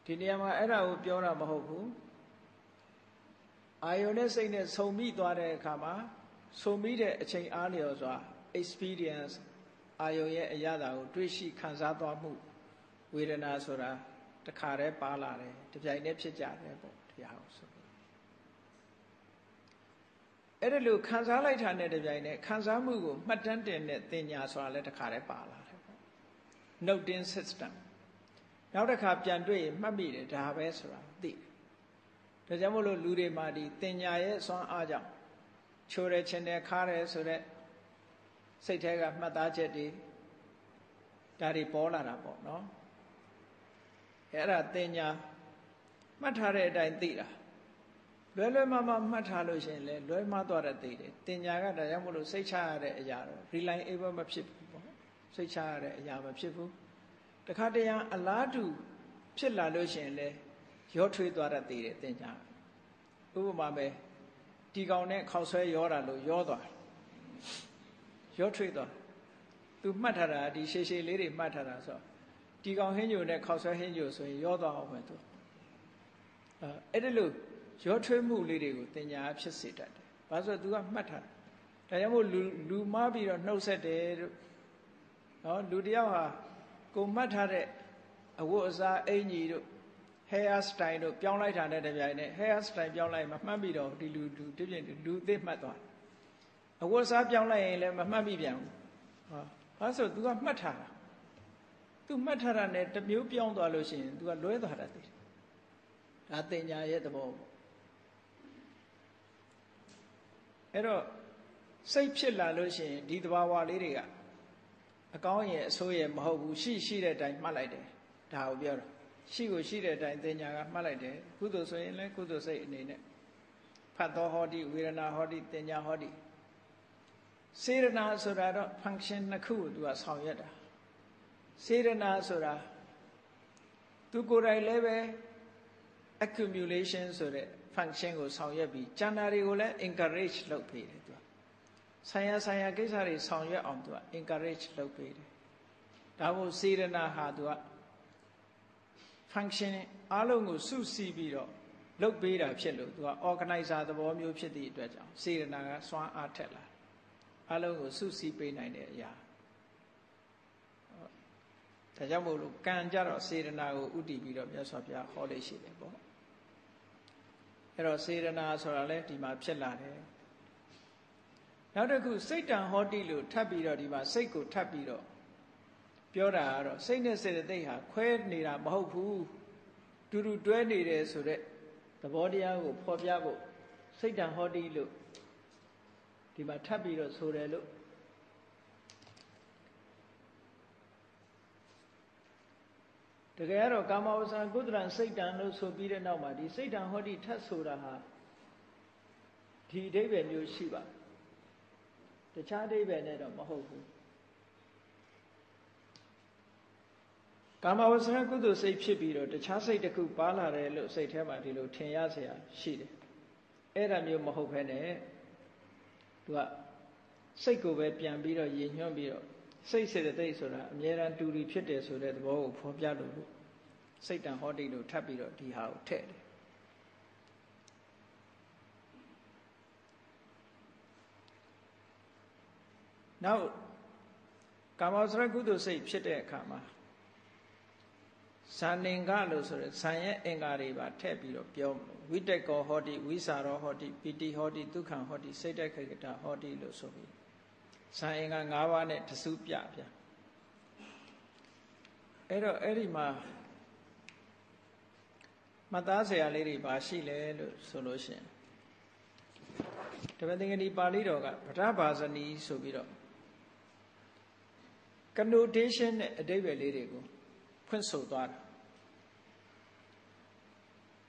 ဒီနေရာမှာအဲ့ဒါကိုပြောတာမဟုတ်ဘူးအာယုန်နဲ့စိတ်နဲ့ဆုံမိသွားတဲ့အခါမှာဆုံမိတဲ့အချိန်အားလျော်စွာ experience အာယုန်ရဲ့အရာတာကိုတွေးရှိခံစားသွားမှု ဝေဒနာဆိုတာတခါတည်းပါလာတယ်တပြိုင်တည်းဖြစ်ကြတယ်ပေါ့တရားဟုတ်ဆိုအဲ့ဒါလို့ခံစားလိုက်တာနဲ့တပြိုင်တည်းခံစားမှုကိုမှတ်တမ်းတင်တဲ့တင်ညာဆိုတာလည်းတခါတည်းပါလာတယ်ပေါ့ noting system နောက်တစ်ခါပြန်တွေ့ရင်မှတ်မိတယ်ဒါပဲဆိုတာသိတယ်ဒါကြောင့်မို့လို့လူတွေမှာဒီတင်ညာရဲ့စွမ်းအားကြောင့်ချိုးတယ်ချင်းတယ်ခါတယ်ဆိုတော့စိတ်ထဲကမှတ်သားချက်တွေဒါတွေပေါ်လာတာပေါ့နော် အဲ့ဒါတင်ညာမှတ်ထားတဲ့အတိုင်းသိတာလွယ်လွယ်မမမှတ်ထားလို့ရှိရင်လည်းလွယ်မသွားတဲ့သိတယ်တင်ညာကဒါကြောင့်မလို့စိတ်ချရတဲ့အရာတော့ reliable မဖြစ်ဘူးပေါ့စိတ်ချရတဲ့အရာမဖြစ်ဘူးတခါတရံအလားတူဖြစ်လာလို့ရှိရင်လည်းရောထွေးသွားတဲ့သိတယ်တင်ညာဥပမာပဲဒီကောင်နဲ့ခေါက်ဆွဲရောတာလို့ရောသွားရောထွေးသွားသူမှတ်ထားတာဒီရှေရှေလေးတွေမှတ်ထားတာဆို ဒီကောင်ဟင်းညိုနဲ့ခောက်ဆွဲဟင်းညိုဆိုရင်ရောသွားအောင်ပဲသူအဲအဲ့ဒီလိုရောထွေးမှုလေးတွေကိုတင်ညာဖြစ်စေတတ်တယ်ဘာလို့ဆိုသူကမှတ်ထားဒါကြောင့်မို့လူလူမပြီးတော့နှုတ်ဆက်တယ်တို့နော်လူတယောက်ဟာကိုမှတ်ထားတဲ့အဝတ်အစားအင်ကြီးတို့ hair style တို့ပြောင်းလိုက်တာနဲ့တပြိုင်နက် hair style ပြောင်းလိုက်မှမှတ်ပြီးတော့ဒီလူလူဒီပြင်လူအသေးမှတ်သွားအဝတ်အစားပြောင်းလိုက်ရင်လည်းမမှတ်မိပြန်ဘူးဟာဘာဆို तू ကမှတ်ထားတာ तू မှတ်ထားတာနဲ့တမျိုးပြောင်းသွားလို့ရှိရင် तू ကလွဲသွားတာသိတယ်ဒါတင်ညာရဲ့သဘောပေါ့အဲ့တော့စိတ်ဖြစ်လာလို့ရှိရင်ဒီသဘာဝလေးတွေကအကောင်းရဲ့အဆိုးရဲ့မဟုတ်ဘူးရှိရှိတဲ့အတိုင်းမှတ်လိုက်တယ်ဒါကိုပြောတာရှိကိုရှိတဲ့အတိုင်းတင်ညာကမှတ်လိုက်တယ်ကုသိုလ်ဆိုရင်လည်းကုသိုလ်စိတ်အနေနဲ့ဖတ်တော်ဟောတိဝေဒနာဟောတိတင်ညာဟောတိစေရနာဆိုတာတော့ function နှစ်ခုကိုသူကဆောင်ရွက်တာ စေရနာဆိုတာသူကိုယ်တိုင်လည်းပဲ accumulation ဆိုတဲ့ function ကိုဆောင်ရွက်ပြီးကျန်တာတွေကိုလည်း encourage လုပ်ပေးတယ်သူကဆိုင်ရာဆိုင်ရာကိစ္စတွေဆောင်ရွက်အောင်သူက encourage လုပ်ပေးတယ်ဒါမို့စေရနာဟာသူက function အားလုံးကိုစုစည်းပြီးတော့လုပ်ပေးတာဖြစ်လို့သူက organizer သဘောမျိုးဖြစ်သည့်အတွက်ကြောင့်စေရနာကစွမ်းအားထက်လာအားလုံးကိုစုစည်းပေးနိုင်တဲ့အရာ ဒါကြောင့်မို့လို့ကံကြတော့စေရနာကိုဥတည်ပြီးတော့မြတ်စွာဘုရားဟောလို့ရှိတယ်ပေါ့အဲ့တော့စေရနာဆိုတာလဲဒီမှာဖြစ်လာတယ်နောက်တစ်ခုစိတ်တံဟောတိလို့ထပ်ပြီးတော့ဒီမှာစိတ်ကိုထပ်ပြီးတော့ပြောတာကတော့စိတ်နဲ့စေတသိက်ဟာခွဲနေတာမဟုတ်ဘူးတူတူတွဲနေတယ်ဆိုတော့သဘောတရားကိုဖော်ပြဖို့စိတ်တံဟောတိလို့ဒီမှာထပ်ပြီးတော့ဆိုတယ်လို့ တကယ်တော့ကာမဝဆံကုသရံစိတ်တံလို့ဆိုပြီးတဲ့နောက်မှာဒီစိတ်တံဟောတိထပ်ဆိုတာဟာဒီအဓိပ္ပာယ်မျိုးရှိပါတခြားအဓိပ္ပာယ်နဲ့တော့မဟုတ်ဘူးကာမဝဆရာကုသိုလ်စိတ်ဖြစ်ပြီးတော့တခြားစိတ်တစ်ခုပါလာတယ်လို့စိတ်ထဲမှာဒီလိုထင်ရเสียရှိတယ်အဲ့ဒါမျိုးမဟုတ်ဘဲနဲ့သူကစိတ်ကိုပဲပြန်ပြီးတော့ရည်ညွှန်းပြီးတော့ စိတ်စေတသိက်ဆိုတာအမြဲတမ်းတူတူဖြစ်တယ်ဆိုတဲ့သဘောကိုဖော်ပြလို့စိတ်တန်ဟောတိလို့ထပ်ပြီးတော့ဒီဟာကိုထည့်တယ်နောက်ကာမောစရကုသိုလ်စိတ်ဖြစ်တဲ့အခါမှာဇာနင်္ဂလို့ဆိုရယ်ဇာရဲ့အင်္ဂါတွေပါထည့်ပြီးတော့ပြောဝိတက်ကောဟောတိဝိစာရောဟောတိပိတိဟောတိဒုက္ခံဟောတိစိတ်တက်ခိကတာဟောတိလို့ဆိုပြီး ဇာအင်္ဂါ၅ပါးနဲ့တစုပြပြအဲ့တော့အဲ့ဒီမှာမသားဆရာလေးတွေပါရှိလဲလို့ဆိုလို့ရှိရင်တပည့်သင်္ကတိပါဠိတော်ကဗဒဘာဇနီဆိုပြီးတော့ connotation နဲ့အဓိပ္ပာယ်လေးတွေကိုဖွင့်ဆိုသွားတာ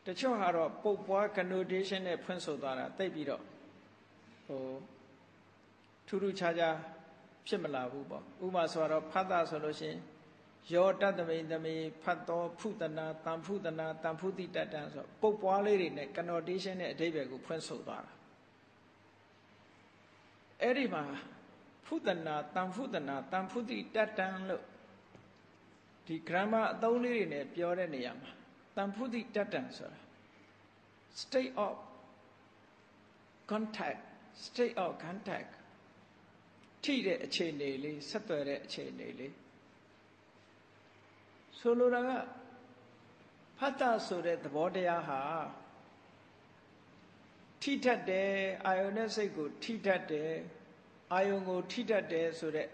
တချို့ဟာတော့ပုတ်ပွား connotation နဲ့ဖွင့်ဆိုသွားတာတိတ်ပြီးတော့ဟို ထူးထူးခြားခြားဖြစ်မလာဘူးပေါ့ဥပမာဆိုတော့ဖတ်တာဆိုလို့ရှိရင်ယောတတမိန်သမေဖတ်တော်ဖုတနာတန်ဖုတနာတန်ဖုတိတတန်ဆိုပုတ်ပွားလေးတွေနဲ့ connotation နဲ့အဓိပ္ပာယ်ကိုဖွင့်ဆိုသွားတာအဲ့ဒီမှာဖုတနာတန်ဖုတနာတန်ဖုတိတတန်လို့ဒီ grammar အသုံးလေးတွေနဲ့ပြောတဲ့နေရာမှာတန်ဖုတိတတန်ဆိုတာ state of contact state of contact ထိတဲ့အခြေအနေလေးဆက်သွယ်တဲ့အခြေအနေလေးဆိုလိုတာကဖတ်တာဆိုတဲ့သဘောတရားဟာထိထက်တယ်အာယုန်နဲ့စိတ်ကို ထိထက်တယ်အာယုန်ကိုထိထက်တယ်ဆိုတဲ့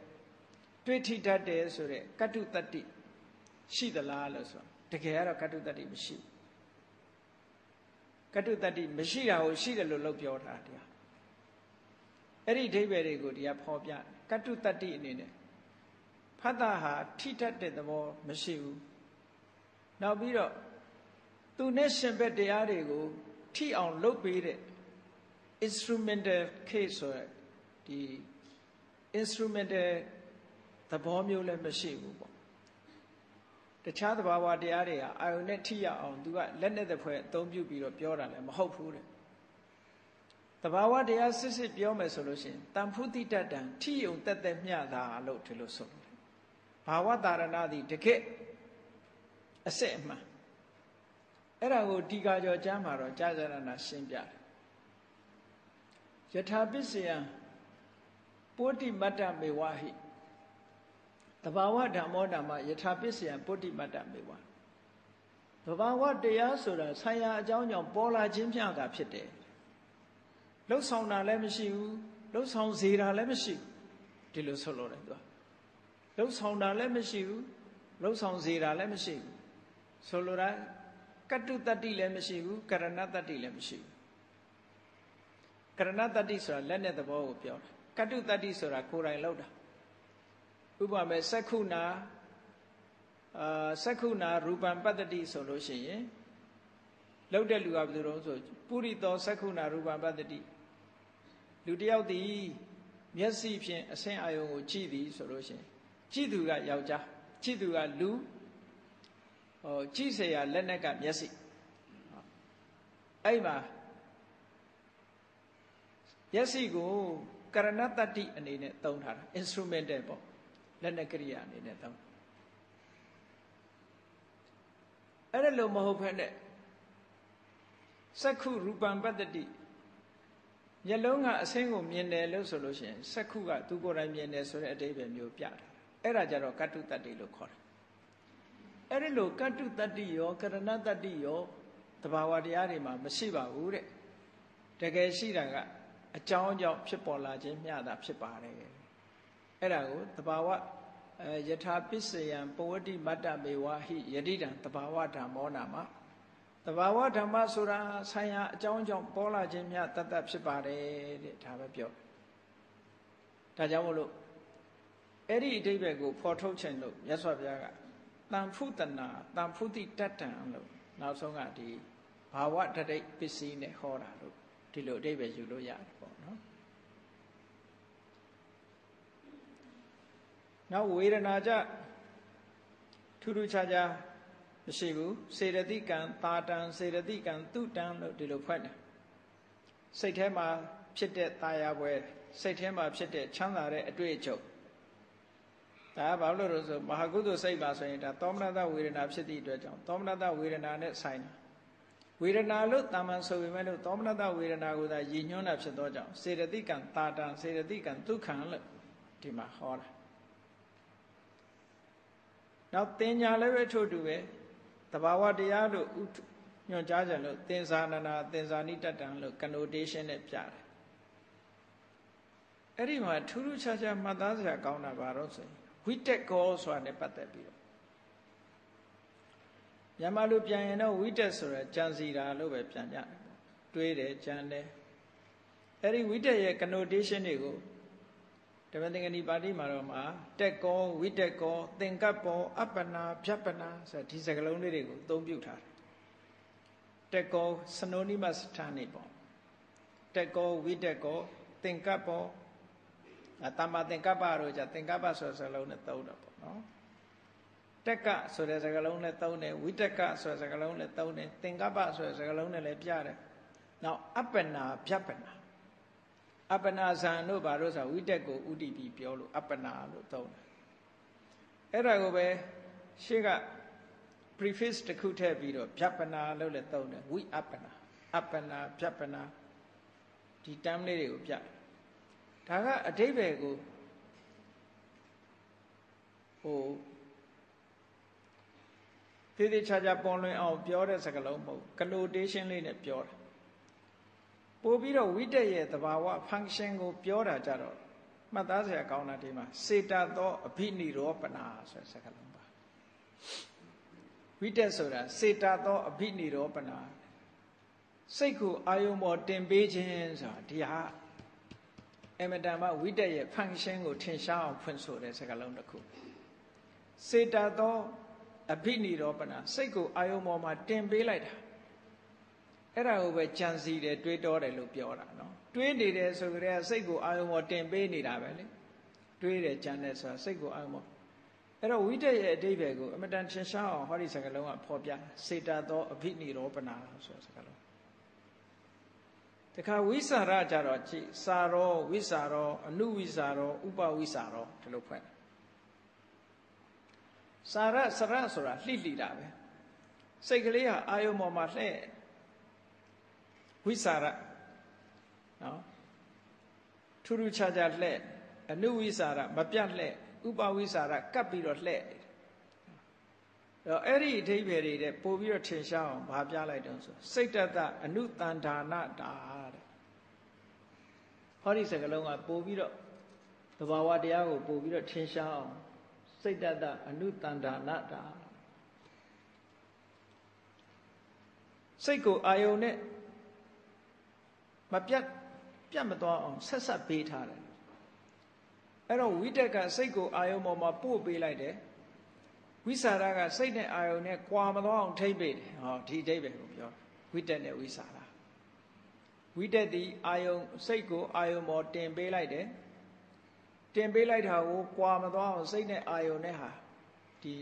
တွေ့ထိထက်တယ်ဆိုတဲ့ကတ္တုတတ္တိရှိသလားလို့ဆိုတကယ်ကတော့ကတ္တုတတ္တိမရှိကတ္တုတတ္တိမရှိတာကိုရှိတယ်လို့လောက်ပြောတာတရား အဲ့ဒီအဓိပ္ပာယ်တွေကိုတရားဖော်ပြကတ္တုတတ္တိအနေနဲ့ဖတ်တာဟာထိတတ်တဲ့သဘောမရှိဘူးနောက်ပြီးတော့သူနဲ့ရှင်ဘက်တရားတွေကိုထိအောင်လုပ်ပေးတဲ့ instrumental case ဆိုရယ်ဒီ instrumental သဘောမျိုးလည်းမရှိဘူးပေါ့တခြားသဘာဝတရားတွေဟာအာယုန်နဲ့ထိရအောင်သူကလက်နဲ့တစ်ဖွဲအသုံးပြုပြီးတော့ပြောတာလည်းမဟုတ်ဘူးတဲ့ တဘာဝတရားစစ်စစ်ပြောမယ်ဆိုလို့ရှိရင်တန်ဖုတိတတံထိယုံတက်တက်မျှတာလို့ဒီလိုဆိုလို့ဘာဝတာရဏသည်တကယ့်အစစ်အမှန်အဲ့ဒါကိုဒီကာကျော်ကျမ်းမှာတော့ကြာဇရဏရှင်းပြတယ်ယထာပစ္စယံပုတ္တိမတ္တမေဝဟိတဘာဝဓမ္မောဓမ္မယထာပစ္စယံပုတ္တိမတ္တမေဝတဘာဝတရားဆိုတာဆံရအကြောင်းကြောင့်ပေါ်လာခြင်းမျှတာဖြစ်တယ် လှုပ်ဆောင်တာလည်းမရှိဘူးလှုပ်ဆောင်စေတာလည်းမရှိဘူးဒီလိုဆိုလို့တယ်သူကလှုပ်ဆောင်တာလည်းမရှိဘူးလှုပ်ဆောင်စေတာလည်းမရှိဘူးဆိုလိုတာကတ္တုတတ္တိလည်းမရှိဘူးကရဏတတ္တိလည်းမရှိဘူးကရဏတတ္တိဆိုတာလက်နဲ့သဘောကိုပြောတာကတ္တုတတ္တိဆိုတာကိုယ်တိုင်လောက်တာဥပမာစက္ခုနာအာစက္ခုနာရူပံပတ္တိဆိုလို့ရှိရင်လောက်တဲ့လူကဘယ်လိုတော့ဆိုပုရိသောစက္ခုနာရူပံပတ္တိ လူတယောက်ဒီမျက်စိဖြင့်အဆင့်အာယုံကိုကြည့်သည်ဆိုလို့ရှိရင်ကြည့်သူကယောက်ျားကြည့်သူကလူဟိုကြည့်เสียရလက်နဲ့ကမျက်စိအဲ့မှာမျက်စိကိုကရဏတတ္တိအနေနဲ့သုံးထားတာ instrumental ပေါ့လက်နဲ့ကရိယာအနေနဲ့သုံးအဲ့ဒါလို့မဟုတ်ဖ ೇನೆ စက္ခုရူပံပတ္တိ မျက်လုံးကအဆင်းကိုမြင်တယ်လို့ဆိုလို့ရှိရင်စက္ခုကသူကိုယ်တိုင်မြင်တယ်ဆိုတဲ့အတိပ္ပယ်မျိုးပြတာအဲ့ဒါကြတော့ကတ္တုတတ္တိလို့ခေါ်တယ်အဲ့ဒီလိုကတ္တုတတ္တိရောကရဏတတ္တိရောတဘာဝတရားတွေမှာမရှိပါဘူးတဲ့တကယ်ရှိတာကအကြောင်းကြောင့်ဖြစ်ပေါ်လာခြင်းမျှတာဖြစ်ပါတယ်အဲ့ဒါကိုတဘာဝယထာပစ္စယံပဝတိမတ္တမေဝဟိယတိတံတဘာဝဓမ္မောနာမ တဘာဝဓမ္မဆိုတာဆိုင်ရာအကြောင်းကြောင့်ပေါ်လာခြင်းမျှတတ်တတ်ဖြစ်ပါတယ်တဲ့ဒါပဲပြောဒါကြောင့်မို့လို့အဲ့ဒီအဓိပ္ပာယ်ကိုဖော်ထုတ်ခြင်းလို့မြတ်စွာဘုရားကတန်ဖုတနာတန်ဖုတိတတ္တံလို့နောက်ဆုံးကဒီဘာဝတတိပစ္စည်းနဲ့ဟောတာလို့ဒီလိုအဓိပ္ပာယ်ယူလို့ရတယ်ပေါ့နော်နောက်ဝေဒနာကြထူးထူးခြားခြား မရှိဘူးစေရတိကံတာတံစေရတိကံသူတံလို့ဒီလိုဖွက်တယ်စိတ်ထဲမှာဖြစ်တဲ့ตาရပွဲစိတ်ထဲမှာဖြစ်တဲ့ချမ်းသာတဲ့အတွေ့အကြုံဒါကဘာလို့လို့ဆိုမဟာကုသိုလ်စိတ်ပါဆိုရင်ဒါသောမနတဝေဒနာဖြစ်သည့်အတွက်ကြောင့်သောမနတဝေဒနာနဲ့ဆိုင်တာဝေဒနာလို့တာမန်ဆိုပေမဲ့လို့သောမနတဝေဒနာကိုသာရည်ညွှန်းတာဖြစ်သောကြောင့်စေရတိကံတာတံစေရတိကံဒုက္ခံလို့ဒီမှာဟောတာနောက်တင်ညာလည်းပဲထို့တူပဲ တဘာဝတရားလို့ညွှန်ကြားကြလို့သင်္ဇာနနာသင်္ဇာနိတတံလို့ connotation နဲ့ပြတယ်အဲ့ဒီမှာထူးထူးခြားခြားမှတ်သားစရာကောင်းတာဘာလို့ဆိုရင်ဝိတက်ကောဆိုတာနဲ့ပတ်သက်ပြီးတော့မြန်မာလိုပြန်ရင်တော့ဝိတက်ဆိုတာကြံစီတာလို့ပဲပြန်ကြတယ်တွေးတယ်ကြံတယ်အဲ့ဒီဝိတက်ရဲ့ connotation တွေကို ဓမ္မသင်္ကနီပါဠိမှာတော့မှာတက်ကောဝိတက်ကော သင်္ကပ္ပောအပ္ပနာဖြပ္ပနာဆိုဒီစကားလုံးလေးတွေကိုအသုံးပြုထားတယ်တက်ကော synonymous ထားနေပေါ့တက်ကောဝိတက်ကော သင်္ကပ္ပောအတမ္မာသင်္ကပ္ပတို့じゃသင်္ကပ္ပဆိုတဲ့စကားလုံးနဲ့သုံးတော့ပေါ့နော်တက်ကဆိုတဲ့စကားလုံးနဲ့သုံးတယ်ဝိတက်ကဆိုတဲ့စကားလုံးနဲ့သုံးတယ်သင်္ကပ္ပဆိုတဲ့စကားလုံးနဲ့လည်းပြတယ်နောက်အပ္ပနာဖြပ္ပနာ အပ္ပနာဇံတို့ဘာလို့ဆိုဝိတက်ကိုဥတီပြီးပြောလို့အပ္ပနာလို့သုံးတယ်အဲ့ဒါကိုပဲရှေ့က preface တစ်ခုထည့်ပြီးတော့ဖြပ္ပနာလို့လည်းသုံးတယ်ဝိအပ္ပနာအပ္ပနာဖြပ္ပနာဒီ term လေးတွေကိုပြတယ်ဒါကအတိဘယ်ကိုဟိုသေသေးချာချာပေါ်လွင်အောင်ပြောတဲ့စကားလုံးမဟုတ် connotation လေးနဲ့ပြောတာ ပို့ပြီးတော့ဝိတက်ရဲ့သဘာဝ function ကိုပြောတာကြတော့မှတ်သားစရာကောင်းတာဒီမှာစေတသောအဘိနိရောပနာဆိုတဲ့စကားလုံးပါဝိတက်ဆိုတာစေတသောအဘိနိရောပနာစိတ်ကိုအာယုံပေါ်တင်ပေးခြင်းဆိုတာဒီဟာအမတန်မှဝိတက်ရဲ့ function ကိုထင်ရှားအောင်ဖွင့်ဆိုတဲ့စကားလုံးတစ်ခုစေတသောအဘိနိရောပနာစိတ်ကိုအာယုံပေါ်မှာတင်ပေးလိုက်တာ အဲ့ဒါကိုပဲကြံစီတယ်တွေးတောတယ်လို့ပြောတာနော်တွေးနေတယ်ဆိုကြတဲ့စိတ်ကိုအာယုံပေါ်တင်ပေးနေတာပဲလေတွေးတယ်ကြံတယ်ဆိုတာစိတ်ကိုအာယုံပေါ်အဲ့တော့ဝိတက်ရဲ့အတိပ္ပယ်ကိုအမတန်ထင်ရှားအောင်ဟောဒီစကားလုံးကဖော်ပြစေတသောအဘိနိရောပနာဆိုတဲ့စကားလုံး တခါဝိสารကြတော့ကြည်စာရောဝိสาရောအနုဝိสาရောဥပဝိสาရောဒီလိုဖွင့်စာရစရဆိုတာလှိလှိတာပဲစိတ်ကလေးဟာအာယုံပေါ်မှာလှဲ့ ဝိสารနော်ထူးထူးခြားခြားလှဲ့အနုဝိสารမပြတ်လှဲ့ဥပဝိสารကပ်ပြီးတော့လှဲ့တော့အဲ့ဒီအဓိပ္ပာယ်တွေတဲ့ပို့ပြီးတော့ထင်ရှားအောင်ဗာပြလိုက်တော့ဆိုစိတ်တတအနုတန်ဌာနတာတဲ့ဟောဒီစကလုံးကပို့ပြီးတော့သဘာဝတရားကိုပို့ပြီးတော့ထင်ရှားအောင်စိတ်တတအနုတန်ဌာနတာစိတ်ကိုအာယုန်နဲ့ မပြတ်ပြတ်မသွားအောင်ဆက်ဆက်ပေးထားတယ်အဲ့တော့ဝိတက်ကစိတ်ကိုအာယုံပေါ်မှာပို့ပေးလိုက်တယ်ဝိสารကစိတ်နဲ့အာယုံနဲ့ကွာမသွားအောင်ထိမ့်ပေးတယ်ဟောဒီအိဗယ်ကိုပြောဝိတက်နဲ့ဝိสารဝိတက်ဒီအာယုံစိတ်ကိုအာယုံပေါ်တင်ပေးလိုက်တယ်တင်ပေးလိုက်တာကိုကွာမသွားအောင်စိတ်နဲ့အာယုံနဲ့ဟာဒီ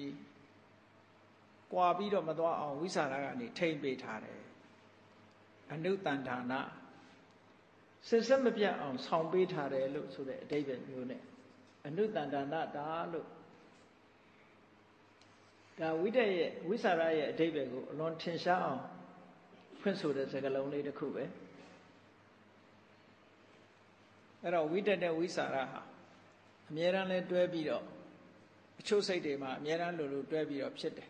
ကွာပြီးတော့မသွားအောင်ဝိสารကနေထိမ့်ပေးထားတယ်အနုတန်ဌာန စစ်စက်မပြတ်အောင်ဆောင်ပေးထားတယ်လို့ဆိုတဲ့အတိတ်ပဲမျိုးနဲ့အနုတန်တနာတာလို့ဒါဝိတ္တရဲ့ဝိสารရဲ့အတိတ်ပဲကိုအလွန်ထင်ရှားအောင်ဖွင့်ဆိုတဲ့စကားလုံးလေးတစ်ခုပဲအဲ့တော့ဝိတ္တနဲ့ဝိสารဟာအမြဲတမ်းလဲတွဲပြီးတော့အချို့စိတ်တွေမှာအမြဲတမ်းလိုလိုတွဲပြီးတော့ဖြစ်တယ်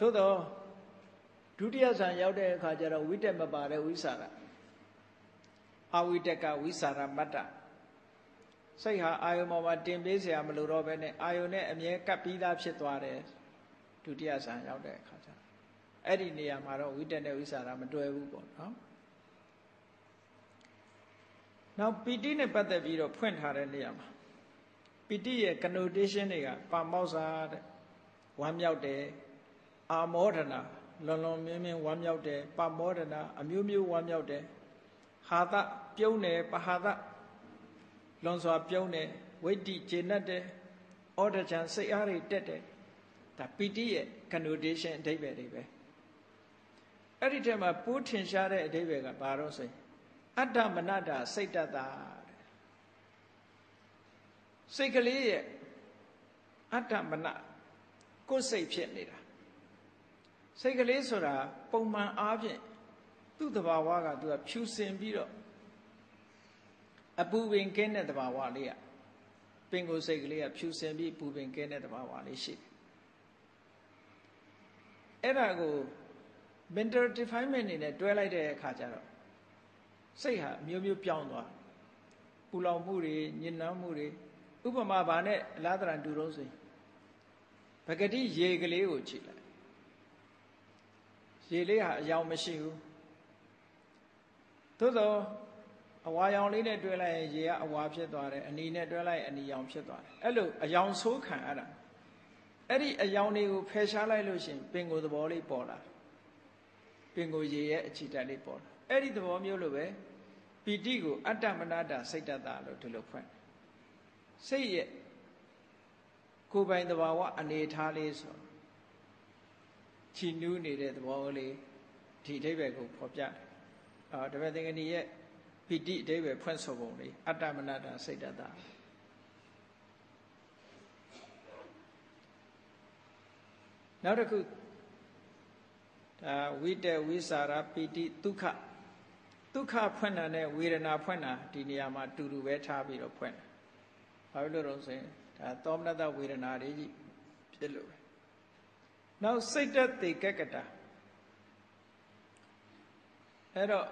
သို့တော့ဒုတိယဆံရောက်တဲ့အခါကျတော့ဝိတ္တမပါတဲ့ဝိสาร အဝိတကဝိสารမတ္တစိတ်ဟာအာယုံပေါ်မှာတင်ပေးเสียမလို့တော့ပဲနဲ့အာယုံနဲ့အမြဲကပ်ပြီးသားဖြစ်သွားတယ်ဒုတိယဆံရောက်တဲ့အခါကျအဲ့ဒီနေရာမှာတော့ဝိတ္တနဲ့ဝိสารမတွဲဘူးပေါ့နော်နောက်ပီတိနဲ့ပတ်သက်ပြီးတော့ဖွင့်ထားတဲ့နေရာမှာပီတိရဲ့ connotation တွေကပါမောဇာတဲ့ဝမ်းမြောက်တယ်အာမောဒနာလွန်လွန်မြင်းမြင်းဝမ်းမြောက်တယ်ပါမောဒနာအမျိုးမျိုးဝမ်းမြောက်တယ် ဟာသပြုံးတယ်ပဟာသလွန်စွာပြုံးတယ်ဝိတ္တိကျေနပ်တယ်ဩဒချံစိတ်အားတွေတက်တယ်ဒါပီတိရဲ့ connotation အဓိပ္ပာယ်တွေပဲအဲ့ဒီထဲမှာပိုးထင်ရှားတဲ့အဓိပ္ပာယ်ကဘာလို့ဆိုရင်အတ္တမနတာစိတ်တတာတဲ့စိတ်ကလေးရဲ့အတ္တမနကိုယ်စိတ်ဖြစ်နေတာစိတ်ကလေးဆိုတာပုံမှန်အားဖြင့် သူ့တဘာဝကသူကဖြူစင်ပြီးတော့အပူပင်ကင်းတဲ့တဘာဝလေးကပင်ကိုယ်စိတ်ကလေးကဖြူစင်ပြီးပူပင်ကင်းတဲ့တဘာဝလေးရှိတယ်အဲ့ဒါကို mental defilement အနေနဲ့တွဲလိုက်တဲ့အခါကျတော့စိတ်ဟာမျိုးမျိုးပြောင်းသွားပူလောင်မှုတွေညဉ့်နှမ်းမှုတွေဥပမာဘာနဲ့အလားတရံတူတော့ဆိုရင်ပဂတိရေကလေးကိုကြည့်လိုက်ရေလေးဟာအယောင်မရှိဘူး သို့သောအဝါရောင်လေးနဲ့တွဲလိုက်ရင်ရေကအဝါဖြစ်သွားတယ်အနီနဲ့တွဲလိုက်ရင်အနီရောင်ဖြစ်သွားတယ်အဲ့လိုအယောင်ဆိုးခံရတာအဲ့ဒီအယောင်တွေကိုဖယ်ရှားလိုက်လို့ရှင်ပင်ကိုယ်သဘောလေးပေါ်လာပင်ကိုယ်ရေရဲ့အခြေတက်လေးပေါ်လာအဲ့ဒီသဘောမျိုးလိုပဲပီတိကိုအတ္တမနာတာစိတ်တတာလို့ဒီလိုဖွင့်စိတ်ရဲ့ကိုယ်ပိုင်သဘာဝအနေထားလေးဆိုချီနူးနေတဲ့သဘောလေးဒီအဓိပ္ပာယ်ကိုဖော်ပြတယ် အာတပည့်သင်္ကနီရဲ့ပီတိအဓိပ္ပာယ်ဖွင့်ဆိုပုံလေးအတ္တမနတာစိတ်တတာနောက်တစ်ခုဒါဝိတေဝိสารပီတိဒုက္ခဒုက္ခဖွင့်တာနဲ့ဝေဒနာဖွင့်တာဒီနေရာမှာတူတူပဲထားပြီးတော့ဖွင့်တယ်။ဘာလို့လဲတော့ဆိုရင်ဒါသောမနတဝေဒနာတွေကြီးဖြစ်လို့ပဲ။နောက်စိတ်တက်တေကကတာ အဲ့တော့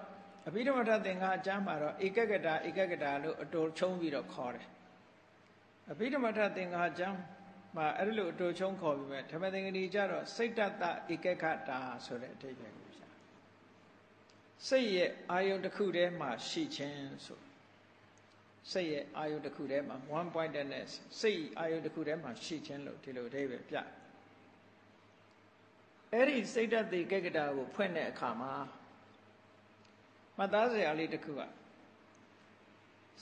အဘိဓမ္မထသင်္ဃာအကျမ်းမှာတော့ဧကကတာဧကကတာလို့အတူချုံပြီးတော့ခေါ်တယ်။အဘိဓမ္မထသင်္ဃာအကျမ်းမှာအဲ့လိုအတူချုံခေါ်ပြီးမဲ့ဓမ္မသင်္ကတိကြတော့စိတ်တတဧကကတာဆိုတဲ့အဓိပ္ပာယ်ကိုပြစိတ်ရဲ့အာယုံတစ်ခုတည်းမှာရှိခြင်းဆိုစိတ်ရဲ့အာယုံတစ်ခုတည်းမှာ1 pointedness စိတ်အာယုံတစ်ခုတည်းမှာရှိခြင်းလို့ဒီလိုအဓိပ္ပာယ်ပြအဲ့ဒီစိတ်တသိကကတာကိုဖွင့်တဲ့အခါမှာ မှတ်သားစရာလေးတစ်ခုက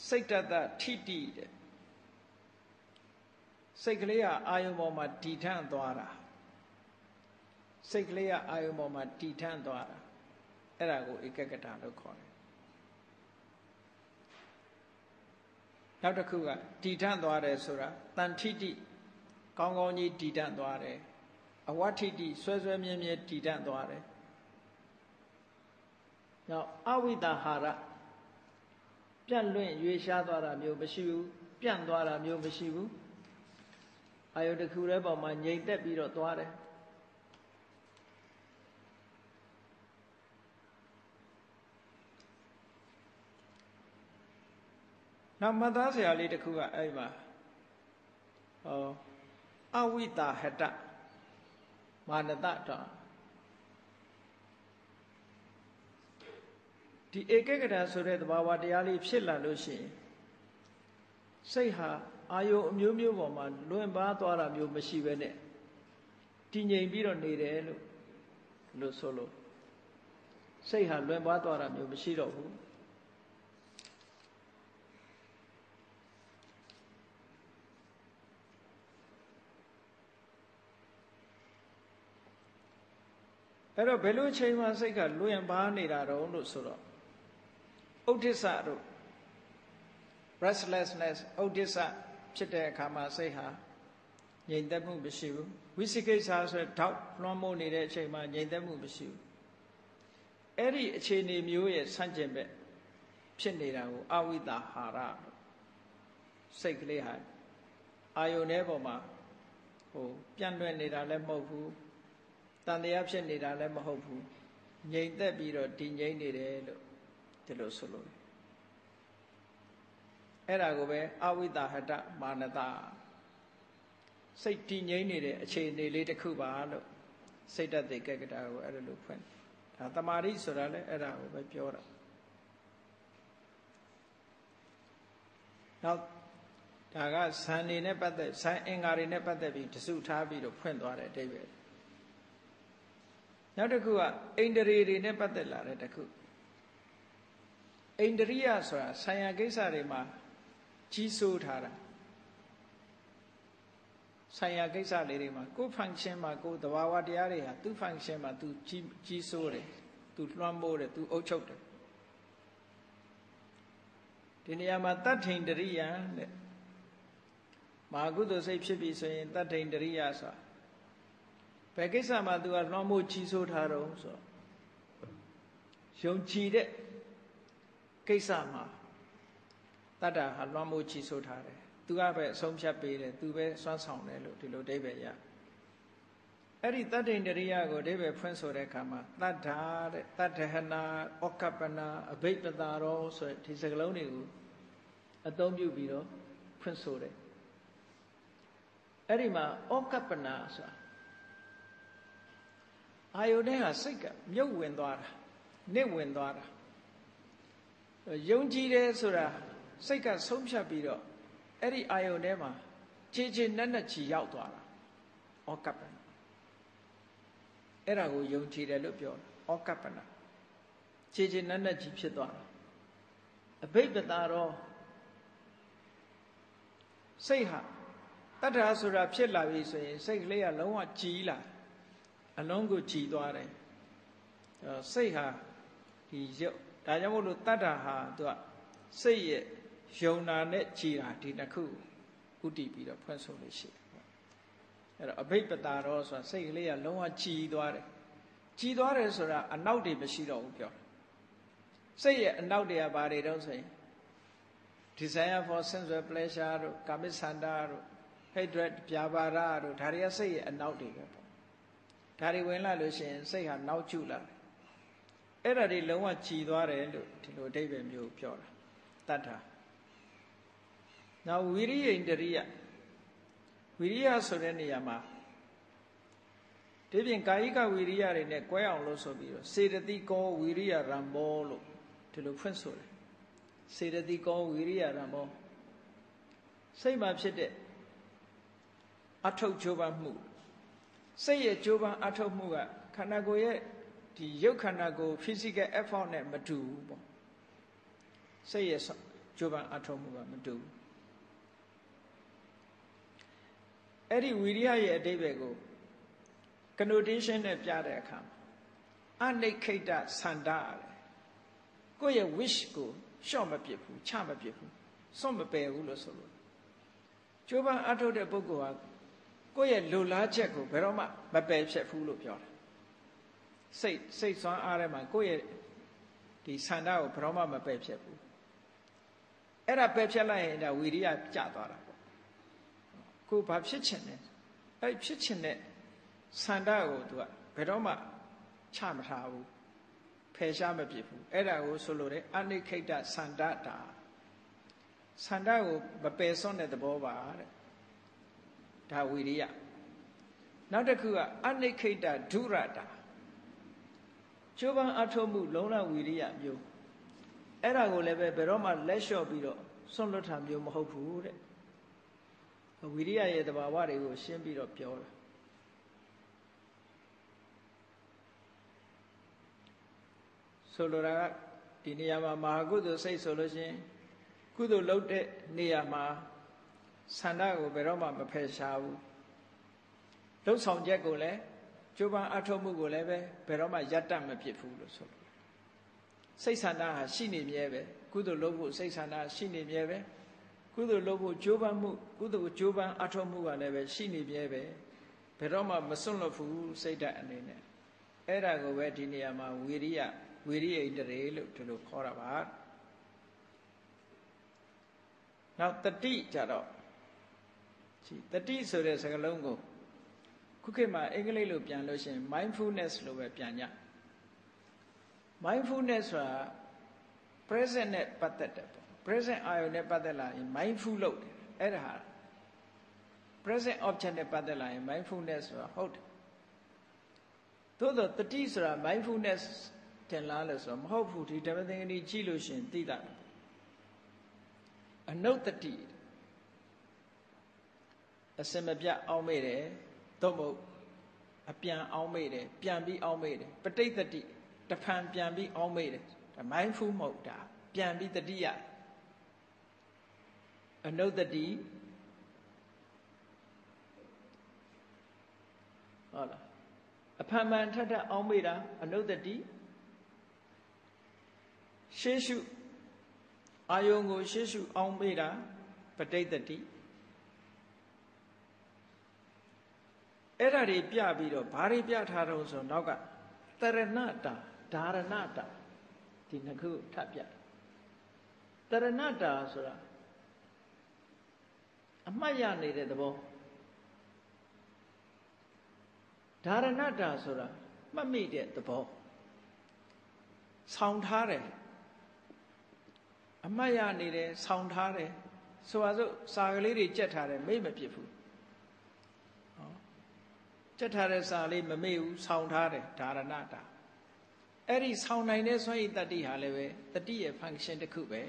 စိတ်တတထိတိတဲ့စိတ်ကလေးကအာယုံပေါ်မှာတည်ထန့်သွားတာစိတ်ကလေးကအာယုံပေါ်မှာတည်ထန့်သွားတာအဲ့ဒါကိုဧကကတလို့ခေါ်တယ်နောက်တစ်ခုကတည်ထန့်သွားတယ်ဆိုတာတန်ထိတိကောင်းကောင်းကြီးတည်ထန့်သွားတယ်အဝဋ္ဌိတိဆွဲဆွဲမြဲမြဲတည်ထန့်သွားတယ် နောက်အဝိတာဟာရပြန့်လွင့်ရွေရှားသွားတာမျိုးမရှိဘူးပြန့်သွားတာမျိုးမရှိဘူးအာယုတစ်ခုတည်းပေါ်မှာငြိမ်သက်ပြီးတော့သွားတယ်နောက်မှတ်သားစရာလေးတစ်ခုကအဲ့မှာဟောအဝိတာဟတမာနတတော ဒီဧကဂရဆိုတဲ့သဘာဝတရားလေးဖြစ်လာလို့ရှိရင်စိတ်ဟာအာယုအမျိုးမျိုးပေါ်မှာလွင်ပါသွားတာမျိုးမရှိပဲနဲ့တည်ငြိမ်ပြီးတော့နေတယ်လို့လို့ဆိုလို့စိတ်ဟာလွင်ပါသွားတာမျိုးမရှိတော့ဘူးအဲ့တော့ဘယ်လိုအချိန်မှစိတ်ကလွင်ပါနေတာတော့လို့ဆိုတော့ ဥဒိစ္စတို့ restlessness ဥဒိစ္စဖြစ်တဲ့အခါမှာစိတ်ဟာငြိမ်သက်မှုမရှိဘူးဝိသိကိစ္စဆိုတဲ့ထောက်လွှမ်းမိုးနေတဲ့အချိန်မှာငြိမ်သက်မှုမရှိဘူးအဲ့ဒီအခြေအနေမျိုးရဲ့ဆန့်ကျင်ဘက်ဖြစ်နေတာကိုအဝိတာဟာရစိတ်ကလေးဟာအာယုန်ထဲပေါ်မှာဟိုပြန့်လွင့်နေတာလည်းမဟုတ်ဘူးတန်တရားဖြစ်နေတာလည်းမဟုတ်ဘူးငြိမ်သက်ပြီးတော့တည်ငြိမ်နေတယ်လို့ ဒီလိုဆိုလို့အဲ့ဒါကိုပဲအဝိတာဟတမာနတာစိတ်တည်ငြိမ်နေတဲ့အခြေအနေလေးတစ်ခုပါလို့စိတ်တတ်တဲ့ကက်ကတာကိုအဲ့ဒါလိုဖွင့်ဒါတမာရိဆိုတာလည်းအဲ့ဒါကိုပဲပြောတာနောက်ဒါကဇန်နေနဲ့ပတ်သက်ဇန်အင်္ဂါတွေနဲ့ပတ်သက်ပြီးတစုထားပြီးတော့ဖွင့်သွားတဲ့အတိတ်ပဲနောက်တစ်ခုကအိန္ဒြေတွေနဲ့ပတ်သက်လာတဲ့တစ်ခု အိန္ဒြိယဆိုတာဆံရကိစ္စတွေမှာကြီးစိုးထားတာဆံရကိစ္စလေးတွေမှာကိုယ် function မှာကိုယ်သဘာဝတရားတွေဟာသူ့ function မှာသူကြီးကြီးစိုးတယ်သူလွှမ်းမိုးတယ်သူအုပ်ချုပ်တယ်ဒီနေရာမှာတတ်ထိန်တရိယတဲ့မာကုသိုလ်စိတ်ဖြစ်ပြီဆိုရင်တတ်ထိန်တရိယဆိုတာဘယ်ကိစ္စမှာသူကလွှမ်းမိုးကြီးစိုးထားတော့ဆိုယုံကြည်တဲ့ ကိစ္စမှာတတ္တာဟာလွှမ်းမိုးကြီးစိုးထားတယ်သူကပဲအဆုံးဖြတ်ပေးတယ်သူပဲစွမ်းဆောင်တယ်လို့ဒီလိုအဓိပ္ပာယ်ရအဲ့ဒီတတ္တိန္ဒရိယကိုအဓိပ္ပာယ်ဖွင့်ဆိုတဲ့အခါမှာတတ္ထာတဲ့တတ္ထဟနာဩကပ္ပနာအဘိပတာရောဆိုတဲ့ဒီစကားလုံးတွေကိုအသုံးပြုပြီးတော့ဖွင့်ဆိုတယ်အဲ့ဒီမှာဩကပ္ပနာဆိုတာအာယုန်နဲ့ဟာစိတ်ကမြုပ်ဝင်သွားတာနစ်ဝင်သွားတာ ယုံကြည်တယ်ဆိုတာစိတ်ကဆုံးဖြတ်ပြီးတော့အဲ့ဒီအာယုန်ထဲမှာခြေခြေနက်နက်ချီရောက်သွားတာဩကပ္ပနာအဲ့ဒါကိုယုံကြည်တယ်လို့ပြောတာဩကပ္ပနာခြေခြေနက်နက်ချီဖြစ်သွားတာအဘိပတာတော့စိတ်ဟာတတ္ထာဆိုတာဖြစ်လာပြီဆိုရင်စိတ်ကလေးကလုံးဝကြည်လာအလုံးကိုကြည်သွားတယ်စိတ်ဟာဒီရုပ် ဒါကြောင့်မို့လို့တတ္တာဟာသူကစိတ်ရဲ့ယုံနာနဲ့ကြည်တာဒီနှစ်ခုဥတည်ပြီးတော့ဖွင့်ဆိုလို့ရှိတယ်အဲ့တော့အဘိပတာရောဆိုတာစိတ်ကလေးကလုံးဝကြည်သွားတယ်ကြည်သွားတယ်ဆိုတာအနောက်တွေမရှိတော့ဘူးပြောစိတ်ရဲ့အနောက်တွေကဘာတွေတော့ဆိုရင် desire for sensual pleasure တို့ကာမိသန္တာတို့ hatred ပြာပါဒတို့ဒါတွေကစိတ်ရဲ့အနောက်တွေပဲပေါ့ဒါတွေဝင်လာလို့ရှိရင်စိတ်ဟာနောက်ကျလာတယ် အဲ့ဒါတွေလုံးဝကြည်သွားတယ်လို့ဒီလိုအဓိပ္ပာယ်မျိုးပြောတာတတ်တာနောက်ဝိရိယဣန္ဒရိယဝိရိယဆိုတဲ့နေရာမှာဒီပြင်ကာယိကဝိရိယတွေနဲ့ကွဲအောင်လို့ဆိုပြီးတော့စေတသိကောဝိရိယရံဘောလို့ဒီလိုဖွင့်ဆိုတယ်စေတသိကောဝိရိယရံဘောစိတ်မှာဖြစ်တဲ့အထုတ်ကြိုးပမ်းမှုစိတ်ရဲ့ကြိုးပမ်းအထုတ်မှုကခန္ဓာကိုယ်ရဲ့ ဒီရုပ်ခန္ဓာကိုယ် physical effort နဲ့မတူဘူးပေါ့စိတ်ရဲ့ကြိုးပမ်းအထုတ်မှုကမတူဘူးအဲ့ဒီဝီရိယရဲ့အတိပ္ပယ်ကို connotation နဲ့ပြတဲ့အခါအနိခိတသန္တာရတယ်ကိုယ့်ရဲ့ wish ကိုရှော့မပစ်ဘူးချမပစ်ဘူးစွန့်မပယ်ဘူးလို့ဆိုလို့ကျိုးပန်းအထုတ်တဲ့ပုဂ္ဂိုလ်ဟာကိုယ့်ရဲ့လူလားချက်ကိုဘယ်တော့မှမပယ်ဖြစ်ဘူးလို့ပြောတယ် စိတ်စိတ်ဆွမ်းအားထဲမှာကိုယ့်ရဲ့ဒီဆန္ဒကိုဘယ်တော့မှမပယ်ဖြစ်ဘူးအဲ့ဒါပယ်ဖြစ်လိုက်ရင်ဒါဝီရိယကျသွားတာပေါ့ကိုဘာဖြစ်ချင်လဲအဲ့ဖြစ်ချင်တဲ့ဆန္ဒကိုသူကဘယ်တော့မှချမထားဘူးဖယ်ရှားမပြစ်ဘူးအဲ့ဒါကိုဆိုလိုတဲ့အနိခိတဆန္ဒတာဆန္ဒကိုမပယ်စွန့်တဲ့သဘောပါတဲ့ဒါဝိရိယနောက်တစ်ခုကအနိခိတဒုရတာ ကျိုးပန်းအထုံးမှုလုံးလဝိရိယမျိုးအဲ့ဒါကိုလည်းပဲဘယ်တော့မှလက်လျှော့ပြီးတော့စွန့်လွတ်တာမျိုးမဟုတ်ဘူးတဲ့ဝိရိယရဲ့သဘာဝတွေကိုရှင်းပြီးတော့ပြောတာဆိုလိုတာကဒီနေရာမှာမဟာကုသိုလ်စိတ်ဆိုလို့ရှိရင်ကုသိုလ်လုပ်တဲ့နေရာမှာဆန္ဒကိုဘယ်တော့မှမဖယ်ရှားဘူးလှုပ်ဆောင်ချက်ကိုလည်း ကျိုးပန်းအထောက်မှုကိုလည်းပဲဘယ်တော့မှရပ်တန့်မဖြစ်ဘူးလို့ဆိုလို့စိတ်ဆန္ဒဟာရှိနေမြဲပဲကုသိုလ်လုပ်ဖို့စိတ်ဆန္ဒရှိနေမြဲပဲကုသိုလ်လုပ်ဖို့ကြိုးပမ်းမှုကုသိုလ်ကြိုးပမ်းအထောက်မှုကလည်းပဲရှိနေမြဲပဲဘယ်တော့မှမစွန့်လွတ်ဘူးစိတ်ဓာတ်အနေနဲ့အဲ့ဒါကိုပဲဒီနေရာမှာဝီရိယဝီရိယဣတရေလို့ဒီလိုခေါ်တာပါနောက်တတိကြတော့ကြည်တတိဆိုတဲ့စကားလုံးကို ခုခေတ်မှာအင်္ဂလိပ်လိုပြန်လို့ရှိရင် mindfulness လို့ပဲပြန်ကြ mindfulness ဆိုတာ present နဲ့ပတ်သက်တယ်ပေါ့ present အာရုံနဲ့ပတ်သက်လာရင် mindful လို့တယ်အဲ့ဒါဟာ present object နဲ့ပတ်သက်လာရင် mindfulness ဆိုတာဟုတ်တယ်သို့သောတတိဆိုတာ mindfulness တင်လားလို့ဆိုတော့မဟုတ်ဘူးဒီဓမ္မသင်္ကနီကြည့်လို့ရှင်သိတာအနုတ္တိအစင်မပြတ်အောင်းမေ့တယ် သို့မဟုတ်အပြန်အောင်းမေ့တယ်ပြန်ပြီးအောင်းမေ့တယ်ပဋိသတိတဖန်ပြန်ပြီးအောင်းမေ့တယ်ဒါ mindful မဟုတ်တာပြန်ပြီးတတိယအနုတ္တိဟုတ်လားအဖန်မှန်ထက်ထက်အောင်းမေ့တာအနုတ္တိရှေးရှုအာယုံကိုရှေးရှုအောင်းမေ့တာပဋိသတိ အဲ့ဒါတွေပြပြီးတော့ဘာတွေပြထားတော့ဆိုနောက်ကတရဏတာဓာရဏတာဒီနှစ်ခုထပ်ပြတရဏတာဆိုတာအမှတ်ရနေတဲ့သဘောဓာရဏတာဆိုတာမှတ်မိတဲ့သဘောဆောင်းထားတယ်အမှတ်ရနေတယ်ဆောင်းထားတယ်ဆိုပါစို့စာကလေးတွေကြက်ထားတယ်မိတ်မပြစ်ဘူး ကြက်ထားတဲ့စာလေးမမေ့ဘူးဆောင်းထားတယ်ဓာရဏတာအဲ့ဒီဆောင်းနိုင်တဲ့စွမ်းရည်တတ္တိဟာလည်းပဲတတိရဲ့ function တစ်ခုပဲ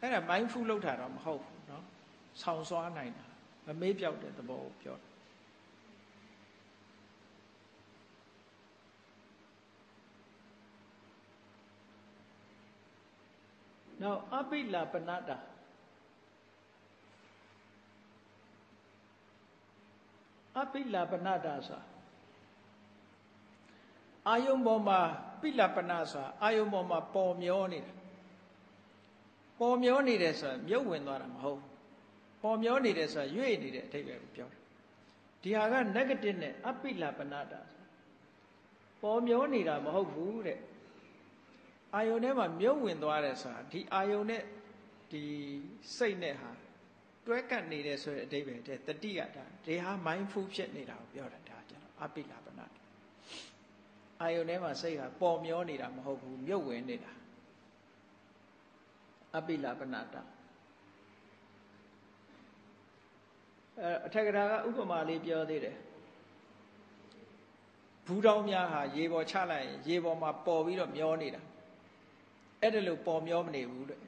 အဲ့ဒါ mindful လောက်တာတော့မဟုတ်ဘူးเนาะဆောင်းစွားနိုင်တာမမေ့ပြောက်တဲ့သဘောကိုပြောတာနောက်အပိလပနတာ ပိလပနတာဆိုအာယုံပေါ်မှာပိလပနဆိုအာယုံပေါ်မှာပေါ်မျောနေတာပေါ်မျောနေတယ်ဆိုတာမြုပ်ဝင်သွားတာမဟုတ်ပေါ်မျောနေတယ်ဆိုတာရွေ့နေတဲ့အဓိပ္ပာယ်ကိုပြောတာဒီဟာက negative နဲ့အပိလပနတာပေါ်မျောနေတာမဟုတ်ဘူးတဲ့အာယုန်ထဲမှာမြုပ်ဝင်သွားတယ်ဆိုတာဒီအာယုန်နဲ့ဒီစိတ်နဲ့ဟာ တွဲကပ်နေတယ်ဆိုတဲ့အဓိပ္ပာယ်တဲ့တတိကဒါဒီဟာ mindful ဖြစ်နေတာကိုပြောတာဒါကျတော့အပိလပနာအာယုန်ထဲမှာစိတ်ဟာပေါ်မျောနေတာမဟုတ်ဘူးမြုပ်ဝင်နေတာအပိလပနာတာအဲအထက်ကရာကဥပမာလေးပြောသေးတယ်ဘူးတောင်းများဟာရေပေါ်ချလိုက်ရင်ရေပေါ်မှာပေါ်ပြီးတော့မျောနေတာအဲ့ဒါလို့ပေါ်မျောမနေဘူးတဲ့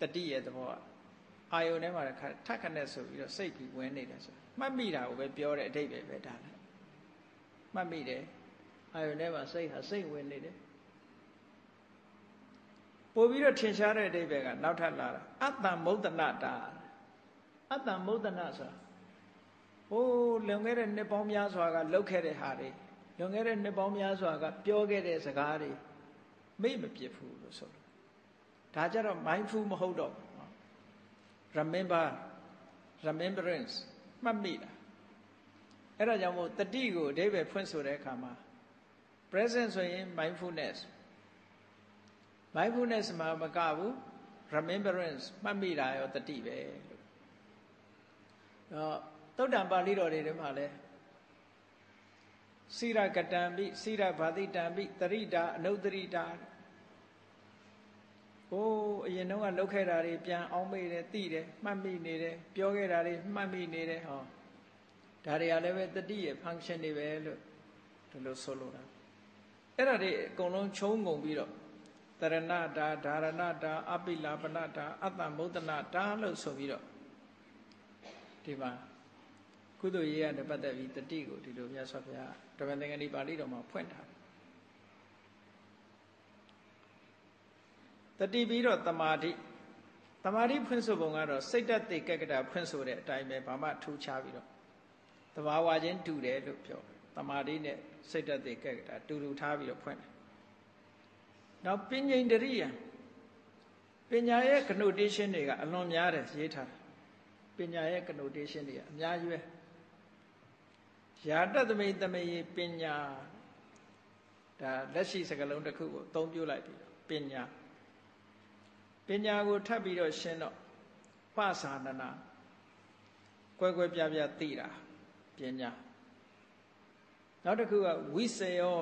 တတိရဲ့သဘောက အာယုန်ထဲမှာထက်ခနဲ့ဆိုပြီးတော့စိတ်ပြီးဝင်နေတယ်ဆိုမှတ်မိတာကိုပဲပြောတဲ့အဓိပ္ပာယ်ပဲဒါလည်းမှတ်မိတယ်အာယုန်ထဲမှာစိတ်ဟာစိတ်ဝင်နေတယ်ပို့ပြီးတော့ထင်ရှားတဲ့အဓိပ္ပာယ်ကနောက်ထပ်လာတာအတ္တမုဒ္ဒနာတာအတ္တမုဒ္ဒနာဆိုတာဟိုးလွန်ခဲ့တဲ့နှစ်ပေါင်းများစွာကလုပ်ခဲ့တဲ့ဟာတွေလွန်ခဲ့တဲ့နှစ်ပေါင်းများစွာကပြောခဲ့တဲ့စကားတွေမိတ်မပြစ်ဘူးလို့ဆိုလို့ဒါကြတော့ mindful မဟုတ်တော့ဘူးနော် remember remembrance မှတ်မိတာအဲ့ဒါကြောင့်မို့တတိကိုအဓိပ္ပာယ်ဖွင့်ဆိုတဲ့အခါမှာ present ဆိုရင် mindfulness mindfulness မှာမကဘူး remembrance မှတ်မိတာရောတတိပဲလို့တော့သုတ်တံပါဠိတော်တွေထဲမှာလဲစိရကတံပိစိရဘာတိတံပိတရိတာအနုတ္တရိတာ ဟိုးအရင်တော့ကလောက်ခဲ့တာတွေပြန်အောင်မေ့တယ်သိတယ်မှတ်မိနေတယ်ပြောခဲ့တာတွေမှတ်မိနေတယ်ဟောဒါတွေကလည်းပဲတတိရဲ့ function တွေပဲလို့ဒီလိုဆိုလိုတာအဲ့ဒါတွေအကုန်လုံးချုံးငုံပြီးတော့တရဏတာဓာရဏတာအပိလာပနတာအတ္တမုဒ္ဒနာတာလို့ဆိုပြီးတော့ဒီမှာကုသိုလ်ရေးရတဲ့ပတ်သက်ပြီးတတိကိုဒီလိုမြတ်စွာဘုရားဓမ္မသင်္ကတိပါဠိတော်မှာဖွင့်ထား တယ်တတိပြီးတော့တမာတိတမာတိဖွင့်ဆိုပုံကတော့စိတ်တသိကက်ကတာဖွင့်ဆိုတဲ့အတိုင်းပဲဘာမှထူးခြားပြီးတော့တဘာဝချင်းတူတယ်လို့ပြောတမာတိနဲ့စိတ်တသိကက်ကတာတူတူထားပြီးတော့ဖွင့်တယ်နောက်ပညာတရိယပညာရဲ့ connotation တွေကအလွန်များတယ်ရေးထားတယ်ပညာရဲ့ connotation တွေကအများကြီးပဲယာတသမိတမေပညာဒါလက်ရှိစကားလုံးတစ်ခုကိုအသုံးပြုလိုက်ပြီပညာ ပညာကိုထပ်ပြီးတော့ရှင်းတော့ပသာနနာကွဲကွဲပြားပြားသိတာပညာနောက်တစ်ခုကဝိစေယော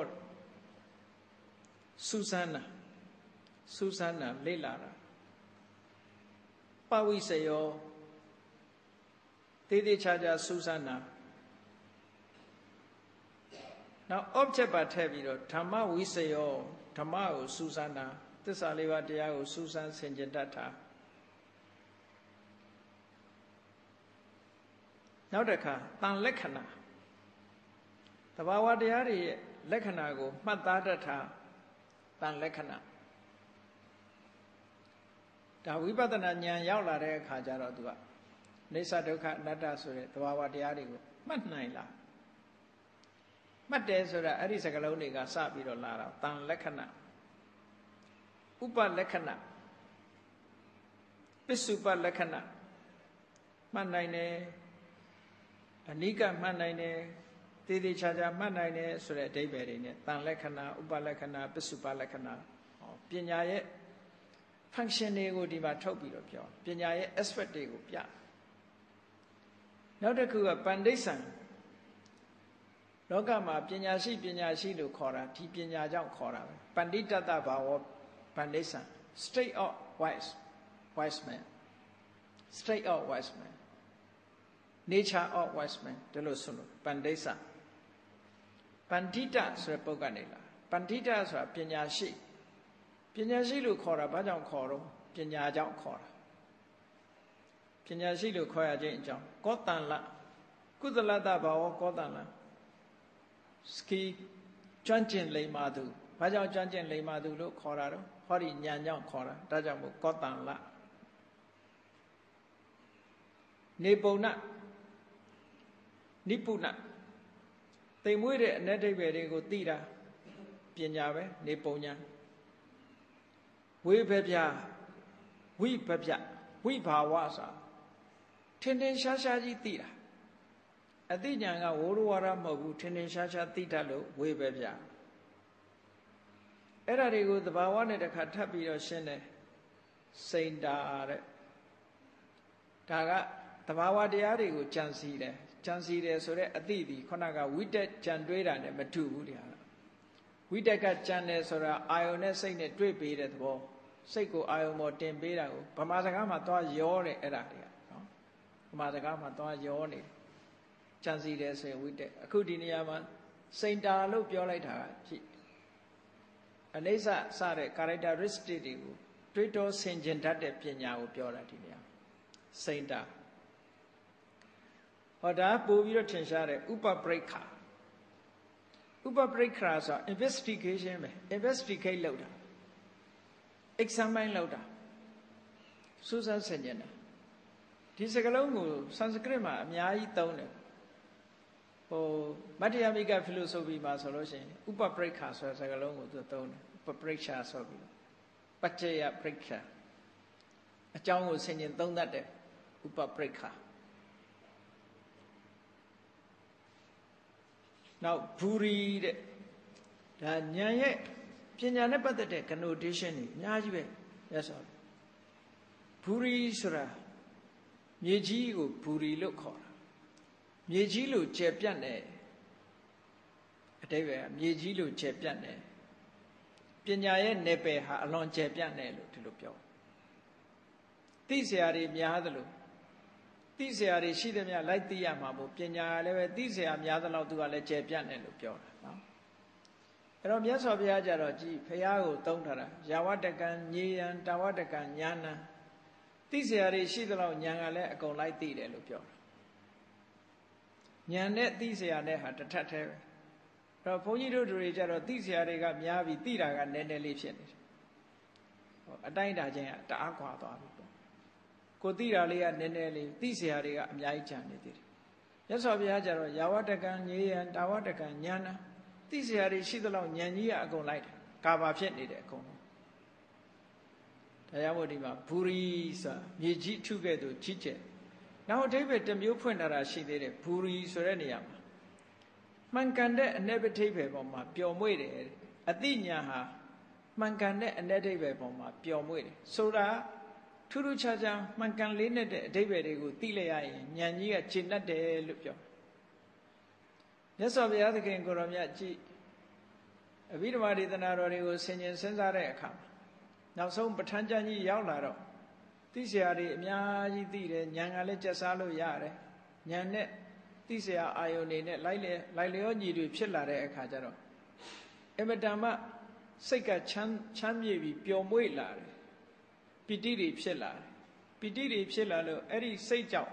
စူဇန်နာစူဇန်နာလေ့လာတာပဝိစေယောတေးသေးချာချာစူဇန်နာနောက် object ပါထည့်ပြီးတော့ဓမ္မဝိစေယောဓမ္မကိုစူဇန်နာ သစ္စာလေးပါးတရားကိုစူးစမ်းဆင်ခြင်တတ်တာနောက်တစ်ခါတန်လက္ခဏာတဘာဝတရားတွေရဲ့လက္ခဏာကိုမှတ်သားတတ်တာတန်လက္ခဏာဒါဝိပဿနာဉာဏ်ရောက်လာတဲ့အခါကျတော့သူကနေသဒုက္ခအနတ္တဆိုတဲ့တဘာဝတရားတွေကိုမှတ်နိုင်လားမှတ်တယ်ဆိုတာအဲ့ဒီစကားလုံးတွေကစပြီးတော့လာတာတန်လက္ခဏာ ဥပလက္ခဏာပစ္စုပလက္ခဏာမှတ်နိုင်တယ်အနိကမှတ်နိုင်တယ်သေသေးချာချာမှတ်နိုင်တယ်ဆိုတဲ့အဓိပ္ပာယ်တွေနဲ့တန်လက္ခဏာဥပလက္ခဏာပစ္စုပလက္ခဏာဟောပညာရဲ့ function တွေကိုဒီမှာထုတ်ပြီးတော့ပြောပညာရဲ့ aspect တွေကိုပြနောက်တစ်ခုကပန္ဒိษံလောကမှာပညာရှိပညာရှိလို့ခေါ်တာဒီပညာကြောင့်ခေါ်တာပဲပန္တိတတ္တဘာဝ ပန္ဒိษံ state of wise wise man state of wise man nature of wise man ဒီလိုဆိုလို့ပန္ဒိษံပန္တိတဆိုတဲ့ပုဂ္ဂိုလ်နေလားပန္တိတဆိုတာပညာရှိပညာရှိလို့ခေါ်တာဘာကြောင့်ခေါ်တော့ပညာကြောင့်ခေါ်တာပညာရှိလို့ခေါ်ရခြင်းအကြောင်းကောတန်လကုသလတဘာဝကောတန်လစကီကျွမ်းကျင်လိမ္မာသူဘာကြောင့်ကျွမ်းကျင်လိမ္မာသူလို့ခေါ်တာတော့ ဟောဒီညာကြောင့်ခေါ်တာဒါကြောင့်မို့ကောတန်လနေပုံနနိပုဏတိမ်မွေးတဲ့အ내ဒိဗ္ဗေတွေကိုသိတာပညာပဲနေပုံညာဝိဘပြဝိဘပြဝိဘာဝစာထင်ထင်ရှားရှားကြီးသိတာအသိဉာဏ်ကဝိုးရဝါရမဟုတ်ဘူးထင်ထင်ရှားရှားသိတတ်လို့ဝိဘပြ အဲ့ဒါတွေကိုသဘာဝနဲ့တခါထပ်ပြီးတော့ရှင်းတယ်စိန်တာတဲ့ဒါကသဘာဝတရားတွေကိုကြံစည်တယ်ကြံစည်တယ်ဆိုတော့အသိဒီခုနကဝိတက်ကြံတွေးတာနဲ့မတူဘူးတရားဝိတက်ကကြံတယ်ဆိုတာအာယုန်နဲ့စိတ်နဲ့တွေ့ပေးတဲ့သဘောစိတ်ကိုအာယုန်ပေါ်တင်ပေးတာကိုဗမာစကားမှာသွားရောတယ်အဲ့ဒါတွေကနော်ဗမာစကားမှာသွားရောနေကြံစည်တယ်ဆိုရင်ဝိတက်အခုဒီနေရာမှာစိန်တာလို့ပြောလိုက်တာဖြစ် အနေဆစတဲ့ characteristic တွေကိုတွေးတောဆင်ခြင်တတ်တဲ့ပညာကိုပြောတာဒီနေရာစိန်တာဟောဒါပို့ပြီးတော့ထင်ရှားတဲ့ဥပပရိက္ခာဥပပရိက္ခာဆို investigation ပဲ investigate လုပ်တာ examine လုပ်တာစူးစမ်းဆင်ခြင်တာဒီစကားလုံးကို Sanskrit မှာအများကြီးသုံးတယ် ဟိုမတ္တယမိက philosophy မှာဆိုလို့ရှိရင်ဥပပရိက္ခာဆိုတဲ့စကားလုံးကိုသူသုံးတယ်ဥပပရိက္ခာဆိုပြီးပัจเจยပရိက္ခာအကြောင်းကိုဆင်ခြင်သုံးတတ်တဲ့ ဥပပရိက္ခနောက်ဘူရီတဲ့ဒါဉာဏ်ရဲ့ပညာနဲ့ပတ်သက်တဲ့ connotation တွေအများကြီးပဲရသော်ဘူရီဆိုတာမြေကြီးကိုဘူရီလို့ခေါ်တာ မြေကြီးလို့ကျယ်ပြန့်တယ်အတိတ်ပဲမြေကြီးလို့ကျယ်ပြန့်တယ်ပညာရဲ့နယ်ပယ်ဟာအလွန်ကျယ်ပြန့်တယ်လို့ဒီလိုပြောသိစရာတွေများသလိုသိစရာတွေရှိသမျှလိုက်သိရမှာမို့ပညာလည်းပဲသိစရာများသလောက်သူကလည်းကျယ်ပြန့်တယ်လို့ပြောတာနော်အဲ့တော့မြတ်စွာဘုရားကြတော့ကြည်ဖရာကိုတုံးထားတာယာဝတကံညေယံတာဝတကံညာဏံသိစရာတွေရှိသလောက်ညာကလည်းအကုန်လိုက်သိတယ်လို့ပြောတာ ဉာဏ်နဲ့သိစရာနဲ့ဟာတစ်ထပ်သေးပဲတော့ဘုန်းကြီးတို့တွေကြတော့သိစရာတွေကများပြီးသိတာကနည်းနည်းလေးဖြစ်နေတယ်ဟောအတိုင်းတာချင်းကတအားကွာသွားပြီပေါ့ကိုသိတာလေးကနည်းနည်းလေးသိစရာတွေကအများကြီးကျန်နေသေးတယ်ရသော်ဘုရားကြတော့ယာဝတကံညေယံတာဝတကံဉာဏ်နာသိစရာတွေရှိသလောက်ဉာဏ်ကြီးကအကုန်လိုက်တယ်ကာဘာဖြစ်နေတယ်အကုန်တရားမို့ဒီမှာဘူရီဆိုမြေကြီးထုခဲ့သူကြီးကျယ် နောက်အဓိပ္ပာယ်တစ်မျိုးဖွင့်ထားတာရှိသေးတယ်ဘူရီဆိုတဲ့နေရာမှာမှန်ကန်တဲ့အ내ပဋိပ္ပယ်ပေါ်မှာပျော်မွေ့တယ်အတိညာဟာမှန်ကန်တဲ့အ내အဓိပ္ပာယ်ပေါ်မှာပျော်မွေ့တယ်ဆိုတာထူးထူးခြားခြားမှန်ကန်လေးနဲ့တဲ့အဓိပ္ပာယ်တွေကိုသိလိုက်ရရင်ဉာဏ်ကြီးကကျင့်တတ်တယ်လို့ပြောမြတ်စွာဘုရားသခင်ကိုရောမြတ်ကြည်အဘိဓမ္မာဒေသနာတော်တွေကိုဆင်ញင်စဉ်းစားတဲ့အခါနောက်ဆုံးပဋ္ဌာန်းကျမ်းကြီးရောက်လာတော့ သိစရာတွေအများကြီးသိတယ်ဉာဏ်ကလည်းကြက်စားလို့ရတယ်ဉာဏ်နဲ့သိစရာအာယုန်တွေနဲ့လိုက်လေလိုက်လျောညီတွေဖြစ်လာတဲ့အခါကျတော့အမတန်မှစိတ်ကချမ်းချမ်းမြေ့ပြီးပျော်မွေ့လာတယ်ပီတိတွေဖြစ်လာတယ်ပီတိတွေဖြစ်လာလို့အဲ့ဒီစိတ်ကြောင့်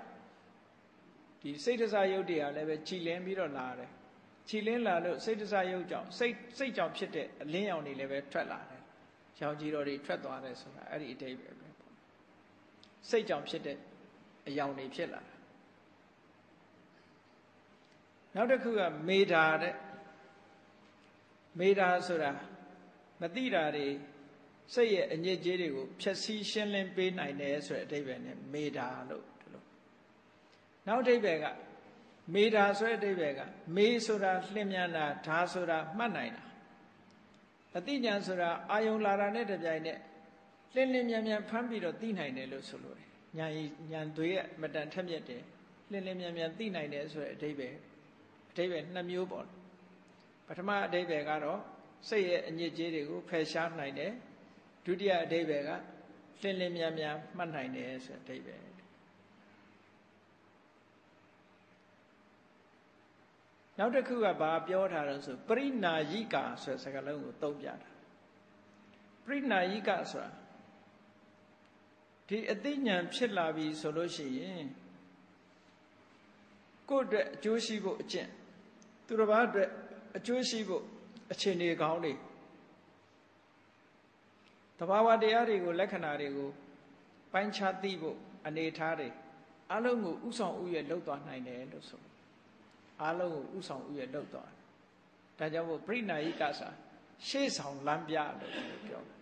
ဒီစိတ်တစားယုတ်တွေကလည်းပဲခြိလင်းပြီးတော့လာတယ်ခြိလင်းလာလို့စိတ်တစားယုတ်ကြောင့်စိတ်စိတ်ကြောင့်ဖြစ်တဲ့အလင်းရောင်တွေလည်းပဲထွက်လာတယ်ရောင်ကြီးတော်တွေထွက်သွားတယ်ဆိုတာအဲ့ဒီအတိတ်ပဲ စိတ်ကြောင့်ဖြစ်တဲ့အယောင်တွေဖြစ်လာနောက်တစ်ခုကမေဓာတဲ့မေဓာဆိုတာမတိတာတွေစိတ်ရဲ့အညစ်အကြေးတွေကိုဖြည့်ဆည်းရှင်းလင်းပေးနိုင်တယ်ဆိုတဲ့အဓိပ္ပာယ်နဲ့မေဓာလို့ဒီလိုနောက်အဓိပ္ပာယ်ကမေဓာဆိုတဲ့အဓိပ္ပာယ်ကမေဆိုတာလျင်မြန်တာဓာဆိုတာမှတ်နိုင်တာအတိညာဆိုတာအာယုံလာတာနဲ့တပြိုင်နက် လင်းလင်းမြန်မြန်ဖမ်းပြီးတော့သိနိုင်တယ်လို့ဆိုလိုတယ်ညာညာသွေးရဲ့မတန်ထက်မြက်တယ်လင်းလင်းမြန်မြန်သိနိုင်တယ်ဆိုတဲ့အဓိပ္ပာယ်အဓိပ္ပာယ်နှစ်မျိုးပေါ့ပထမအဓိပ္ပာယ်ကတော့စိတ်ရဲ့အညစ်အကြေးတွေကိုဖယ်ရှားနိုင်တယ်ဒုတိယအဓိပ္ပာယ်ကလင်းလင်းမြန်မြန်မှတ်နိုင်တယ်ဆိုတဲ့အဓိပ္ပာယ်နောက်တစ်ခုကဘာပြောထားတော့ဆိုပရိနာယိကာဆိုတဲ့စကားလုံးကိုသုံးပြတာပရိနာယိကဆိုတာ ဒီအသိဉာဏ်ဖြစ်လာပြီဆိုလို့ရှိရင်ကိုယ့်အတွက်အကျိုးရှိဖို့အကျင့်သူတစ်ပါးအတွက်အကျိုးရှိဖို့အခြေအနေကောင်းတွေတဘာဝတရားတွေကိုလက္ခဏာတွေကိုပိုင်းခြားသိဖို့အနေထားတွေအလုံးကိုဥဆောင်ဥရဲ့လှုပ်သွားနိုင်တယ်လို့ဆိုအလုံးကိုဥဆောင်ဥရဲ့လှုပ်သွားဒါကြောင့်မို့ပြိဏာယိကစာရှေ့ဆောင်လမ်းပြလို့ပြောတယ်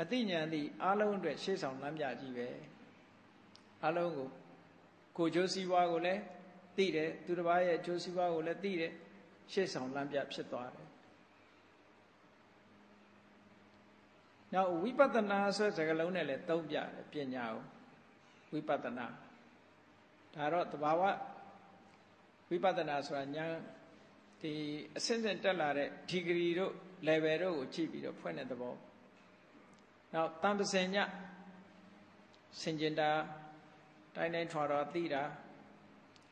အသိဉာဏ်သည်အလုံးအတွက်ရှေ့ဆောင်လမ်းပြကြီးပဲအလုံးကိုကိုကျိုးစည်းဝါးကိုလည်းသိတယ်သူတစ်ပါးရဲ့ကျိုးစည်းဝါးကိုလည်းသိတယ်ရှေ့ဆောင်လမ်းပြဖြစ်သွားတယ်နောက်ဝိပဿနာဆိုတဲ့စကားလုံးနဲ့လည်းသုံးပြတယ်ပညာကိုဝိပဿနာဒါတော့တဘာဝဝိပဿနာဆိုတာညာဒီအဆင့်ဆင့်တက်လာတဲ့ဒီဂရီတို့ level တို့ကိုကြည့်ပြီးတော့ဖွင့်တဲ့သဘော နောက်တန်ပစင်ညစင်ကျင်တာတိုင်းတိုင်းထွာတော်သိတာ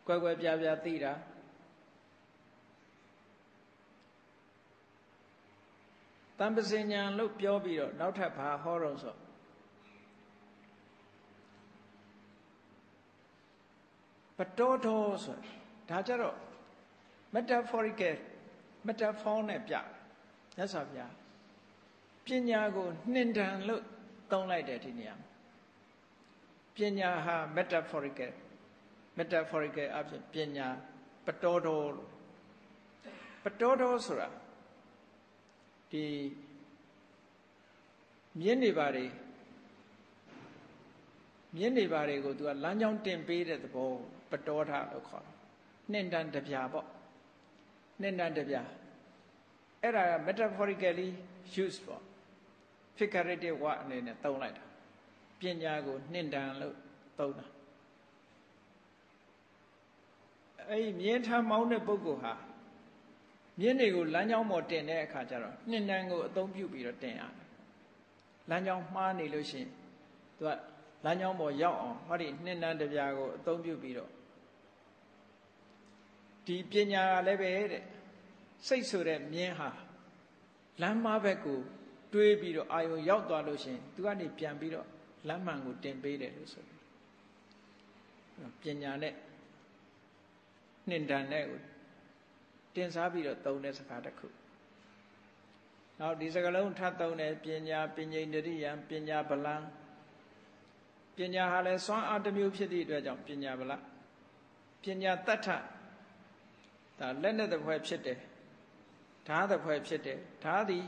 ကွယ်ကွယ်ပြားပြားသိတာတန်ပစင်ညာလို့ပြောပြီးတော့နောက်ထပ်ဘာဟောတော့ဆိုပတောတော်ဆိုဒါကြတော့ metaphorical metaphor နဲ့ပြမြတ်စွာဘုရား ပညာကိုနှင်တန်လို့သုံးလိုက်တယ်ဒီနေရာပညာဟာ metaphorical metaphorical အဖြစ်ပညာပတောတော်လို့ပတောတော်ဆိုတာဒီမြင်းနေပါတွေမြင်းနေပါတွေကိုသူကလမ်းကြောင်းတင်ပေးတဲ့သဘောပတောထလို့ခေါ်တယ်နှင့်တန်တပြာပေါ့နှင့်တန်တပြာအဲ့ဒါ metaphorically use ပေါ့ figurative word အနေနဲ့သုံးလိုက်တာပညာကိုနှင့်တန်လို့သုံးတာအဲ့ဒီမြင်းထမ်းမောင်းတဲ့ပုဂ္ဂိုလ်ဟာမြင်းတွေကိုလမ်းကြောင်းပေါ်တင်တဲ့အခါကျတော့နှင့်တန်ကိုအသုံးပြုပြီးတော့တင်ရတယ်လမ်းကြောင်းမှားနေလို့ရှိရင်သူကလမ်းကြောင်းပေါ်ရောက်အောင်ဟောဒီနှင့်တန်တပြားကိုအသုံးပြုပြီးတော့ဒီပညာကလည်းပဲတဲ့စိတ်ဆိုတဲ့မြင်းဟာလမ်းမဘက်ကို တွေးပြီးတော့အာယုံရောက်သွားလို့ရှိရင်သူကနေပြန်ပြီးတော့လမ်းမှန်ကိုတင်ပေးတယ်လို့ဆိုပြီးပညာနဲ့နှင်တန်တဲ့ကိုတင်စားပြီးတော့သုံးတဲ့စကားတစ်ခုနောက်ဒီစကားလုံးထပ်သုံးတယ်ပညာပညာတရိယံပညာဗလံပညာဟာလည်းစွမ်းအားတစ်မျိုးဖြစ်သည့်အတွက်ကြောင့်ပညာဗလပညာတတ္ထဒါလက်နဲ့တစ်ဖွဲဖြစ်တယ်ဓာတ်တစ်ဖွဲဖြစ်တယ်ဓာတ်သည်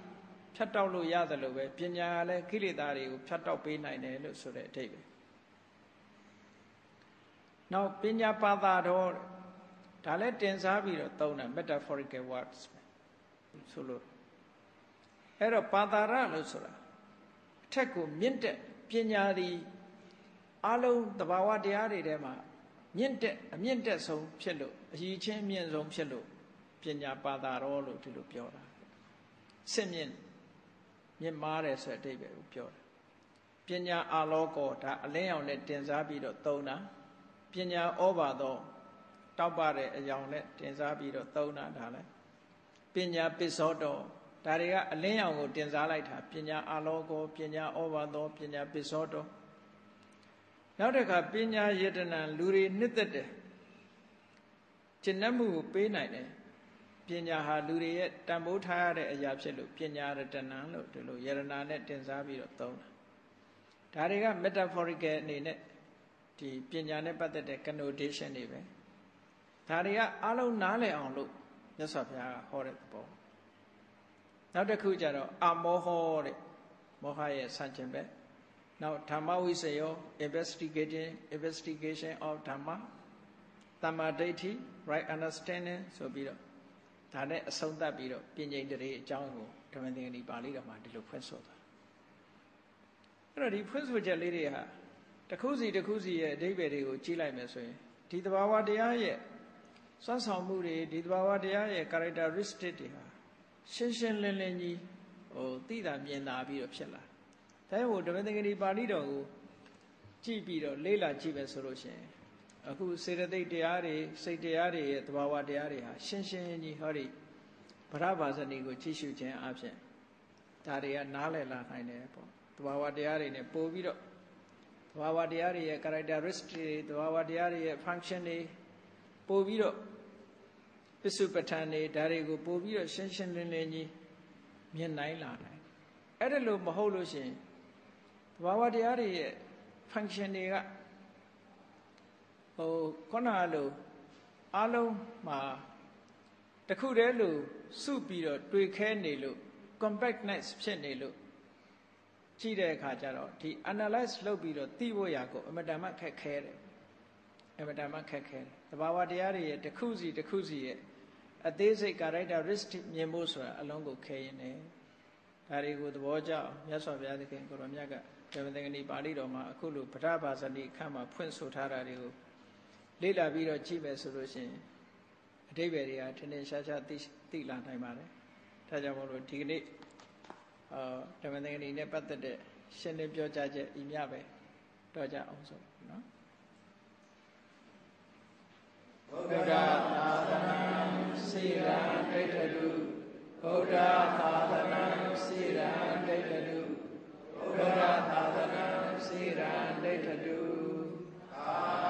ဖြတ်တောက်လို့ရတယ်လို့ပဲပညာကလည်းကိလေသာတွေကိုဖြတ်တောက်ပေးနိုင်တယ်လို့ဆိုတဲ့အဓိပ္ပာယ်နောက်ပညာပါတာတော့ဒါလည်းတင်စားပြီးတော့သုံးတာ metaphorical words ဆိုလို့အဲ့တော့ပါတာရလို့ဆိုတာအထက်ကိုမြင့်တဲ့ပညာသည်အလုံးတဘာဝတရားတွေထဲမှာမြင့်တဲ့အမြင့်တက်ဆုံးဖြစ်လို့အကြီးချင်းမြင့်ဆုံးဖြစ်လို့ပညာပါတာရောလို့ဒီလိုပြောတာစစ်မြင့် မြင့်မားတယ်ဆိုတဲ့အဓိပ္ပာယ်ကိုပြောတယ်ပညာအာလောကောဒါအလင်းရောင်နဲ့တင်စားပြီးတော့သုံးတာပညာဩဘာသောတောက်ပတဲ့အယောင်နဲ့တင်စားပြီးတော့သုံးတာဒါလည်းပညာပစ္စောတော်ဒါတွေကအလင်းရောင်ကိုတင်စားလိုက်တာပညာအာလောကောပညာဩဘာသောပညာပစ္စောတော်နောက်တစ်ခါပညာယတနာလူတွေနှစ်သက်တယ်ကျင့်တတ်မှုကိုပေးနိုင်တယ် ပညာဟာလူတွေရဲ့တန်ဖိုးထားရတဲ့အရာဖြစ်လို့ပညာရတနာလို့ဒီလိုယရနာနဲ့တင်စားပြီးတော့သုံးတာဒါတွေက metaphorical အနေနဲ့ဒီပညာနဲ့ပတ်သက်တဲ့ connotation တွေပဲဒါတွေကအလုံးနားလည်အောင်လို့မြတ်စွာဘုရားကဟောတဲ့ပုံနောက်တစ်ခုကျတော့အမောဟောတဲ့မောဟရဲ့ဆန့်ကျင်ဘက်နောက်ဓမ္မဝိစယော investigating investigation of dhamma တမ္မာဒိဋ္ဌိ right understanding ဆိုပြီးတော့ ဒါနဲ့အဆုံးသတ်ပြီးတော့ပြင်ကျင်တရေအကြောင်းကိုဓမ္မသင်္ကနီပါဠိတော်မှာဒီလိုဖွင့်ဆိုသွားအဲ့တော့ဒီဖွင့်ဆိုချက်လေးတွေဟာတစ်ခုစီတစ်ခုစီရဲ့အဓိပ္ပာယ်တွေကိုကြည့်လိုက်မယ်ဆိုရင်ဒီသဘာဝတရားရဲ့စွမ်းဆောင်မှုတွေဒီသဘာဝတရားရဲ့ characteristic တွေဟာရှင်းရှင်းလင်းလင်းကြီးဟိုသိတာမြင်တာပြီးတော့ဖြစ်လာဒါကြောင့်ဓမ္မသင်္ကနီပါဠိတော်ကိုကြည့်ပြီးတော့လေ့လာကြည့်ပဲဆိုလို့ရှိရင် အခုစေတသိက်တရားတွေစိတ်တရားတွေရဲ့သဘာဝတရားတွေဟာရှင်းရှင်းကြီးဟောဒီဗရဘာဇဏီကိုကြည့်ရှုခြင်းအပြင်ဒါတွေကနားလည်လာနိုင်တယ်ပေါ့သဘာဝတရားတွေ ਨੇ ပို့ပြီးတော့သဘာဝတရားတွေရဲ့ characteristic တွေသဘာဝတရားတွေရဲ့ function တွေပို့ပြီးတော့ပစ္စုပ္ပထန်တွေဒါတွေကိုပို့ပြီးတော့ရှင်းရှင်းလင်းလင်းကြီးမြင်နိုင်လာနိုင်အဲ့ဒါလို့မဟုတ်လို့ရှိရင်သဘာဝတရားတွေရဲ့ function တွေက ဟိုခုနလိုအလုံးမှာတခုတည်းလို့စုပြီးတော့တွေ့ခဲနေလို့ compactness ဖြစ်နေလို့ကြည့်တဲ့အခါကျတော့ဒီ analyze လုပ်ပြီးတော့သိဖို့ရာကိုအမတန်မှခက်ခဲတယ်အမတန်မှခက်ခဲတယ်တဘာဝတရားတွေရဲ့တစ်ခုစီတစ်ခုစီရဲ့အသေးစိတ် characteristic မြင်ဖို့ဆိုတာအလုံးကိုခဲရင်တယ်ဒါတွေကိုသဘောကျအောင်မြတ်စွာဘုရားသခင်ကိုရောမြတ်ကဒေဝသင်္ကဏီပါဠိတော်မှာအခုလိုဗဒ္ဓဘာဇဏီခန့်မှာဖွင့်ဆိုထားတာတွေကို လေ့လာပြီးတော့ကြည့်မယ်ဆိုလို့ရှိရင်အတိပ္ပယ်တွေကထင်ထင်ရှားရှားသိသိလာနိုင်ပါတယ်။ဒါကြောင့်မို့လို့ဒီကနေ့အာဓမ္မသင်္ကတိနဲ့ပတ်သက်တဲ့ရှင်းလင်းပြောကြားချက်ဤမြပဲတော့ကြအောင်ဆုံးနော်။ဘုရားသာသနာစေရန်ဒိဋ္ဌတုဘုရားသာသနာစေရန်ဒိဋ္ဌတုဘုရားသာသနာစေရန်ဒိဋ္ဌတုအာ